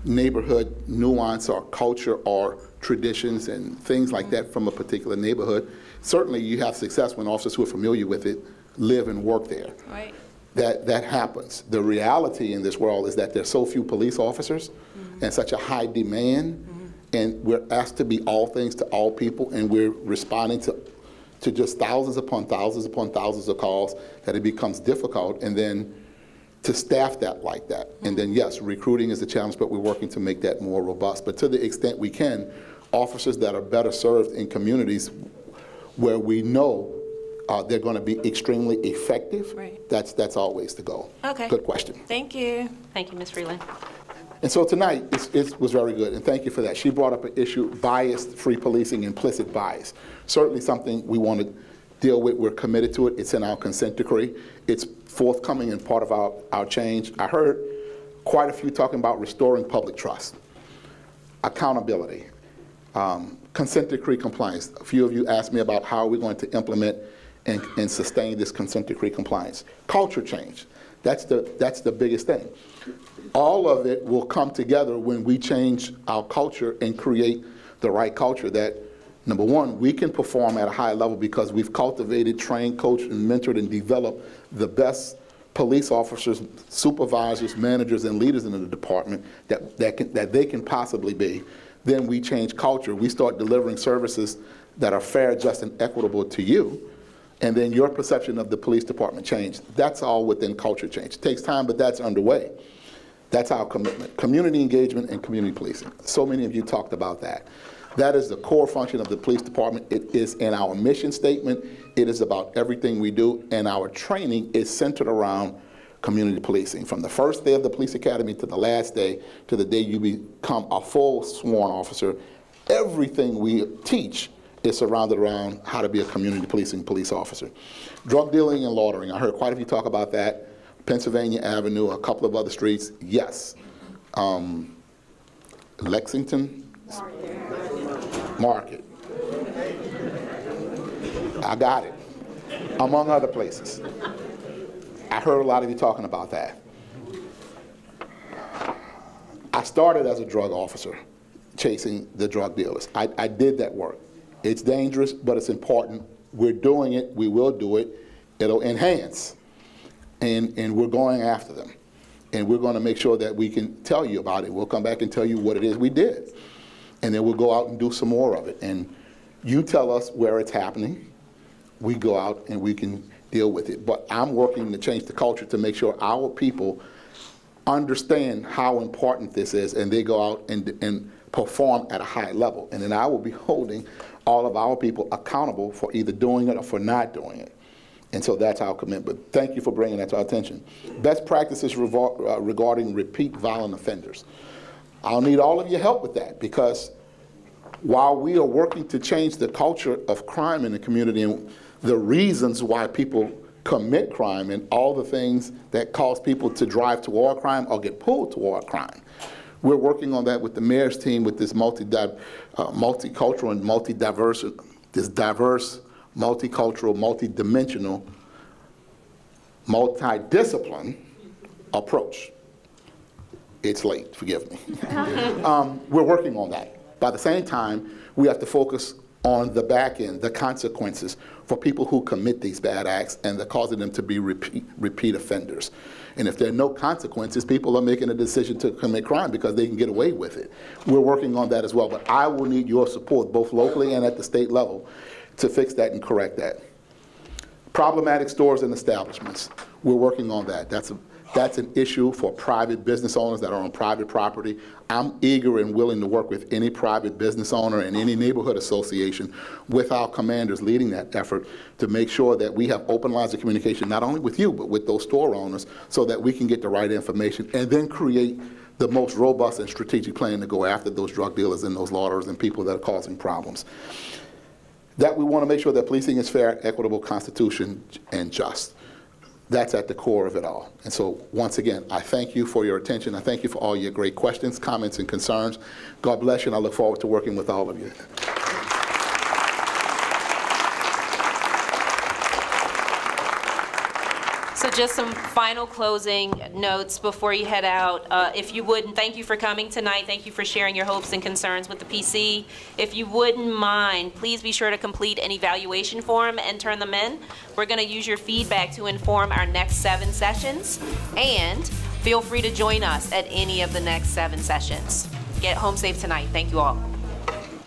neighborhood nuance or culture or traditions and things like that from a particular neighborhood, certainly you have success when officers who are familiar with it live and work there. Right. That, that happens. The reality in this world is that there's so few police officers mm-hmm. and such a high demand, mm-hmm. and we're asked to be all things to all people, and we're responding to, to just thousands upon thousands upon thousands of calls that it becomes difficult, and then to staff that like that. And then, yes, recruiting is a challenge, but we're working to make that more robust. But to the extent we can, officers that are better served in communities where we know uh, they're going to be extremely effective, that's, that's always the goal. Okay. Good question. Thank you. Thank you, Ms. Freeland. And so tonight, it's, it was very good, and thank you for that. She brought up an issue, biased free policing, implicit bias. Certainly something we want to deal with. We're committed to it. It's in our consent decree. It's forthcoming and part of our, our change. I heard quite a few talking about restoring public trust, accountability, um, consent decree compliance. A few of you asked me about how we're going to implement and, and sustain this consent decree compliance. Culture change. That's the, that's the biggest thing. All of it will come together when we change our culture and create the right culture that, number one, we can perform at a high level because we've cultivated, trained, coached, and mentored and developed the best police officers, supervisors, managers, and leaders in the department that, that, can, that they can possibly be. Then we change culture. We start delivering services that are fair, just, and equitable to you. And then your perception of the police department changed. That's all within culture change. It takes time, but that's underway. That's our commitment. Community engagement and community policing. So many of you talked about that. That is the core function of the police department. It is in our mission statement. It is about everything we do, and our training is centered around community policing. From the first day of the police academy to the last day, to the day you become a full sworn officer, everything we teach is surrounded around how to be a community policing police officer. Drug dealing and laundering, I heard quite a few talk about that. Pennsylvania Avenue, a couple of other streets, yes. Um, Lexington, Market. I got it, among other places. I heard a lot of you talking about that. I started as a drug officer chasing the drug dealers. I, I did that work. It's dangerous, but it's important. We're doing it. We will do it. It'll enhance. And, and we're going after them. And we're going to make sure that we can tell you about it. We'll come back and tell you what it is we did. And then we'll go out and do some more of it. And you tell us where it's happening. We go out and we can deal with it. But I'm working to change the culture to make sure our people understand how important this is and they go out and, and perform at a high level. And then I will be holding all of our people accountable for either doing it or for not doing it. And so that's our commitment. But thank you for bringing that to our attention. Best practices uh, regarding repeat violent offenders. I'll need all of your help with that because while we are working to change the culture of crime in the community and the reasons why people commit crime and all the things that cause people to drive toward crime or get pulled toward crime. We're working on that with the mayor's team with this multi uh, multicultural and multi-diverse, this diverse, multicultural, multi-dimensional, multi-discipline approach. It's late, forgive me. um, we're working on that. By the same time, we have to focus on the back end, the consequences for people who commit these bad acts and the causing them to be repeat, repeat offenders. And if there are no consequences, people are making a decision to commit crime because they can get away with it. We're working on that as well, but I will need your support both locally and at the state level to fix that and correct that. Problematic stores and establishments. We're working on that. That's a that's an issue for private business owners that are on private property. I'm eager and willing to work with any private business owner and any neighborhood association with our commanders leading that effort to make sure that we have open lines of communication, not only with you, but with those store owners so that we can get the right information and then create the most robust and strategic plan to go after those drug dealers and those lawyers and people that are causing problems. That we want to make sure that policing is fair, equitable, constitution, and just that's at the core of it all. And so once again, I thank you for your attention. I thank you for all your great questions, comments, and concerns. God bless you, and I look forward to working with all of you. Just some final closing notes before you head out. Uh, if you wouldn't, thank you for coming tonight. Thank you for sharing your hopes and concerns with the PC. If you wouldn't mind, please be sure to complete an evaluation form and turn them in. We're going to use your feedback to inform our next seven sessions. And feel free to join us at any of the next seven sessions. Get home safe tonight. Thank you all.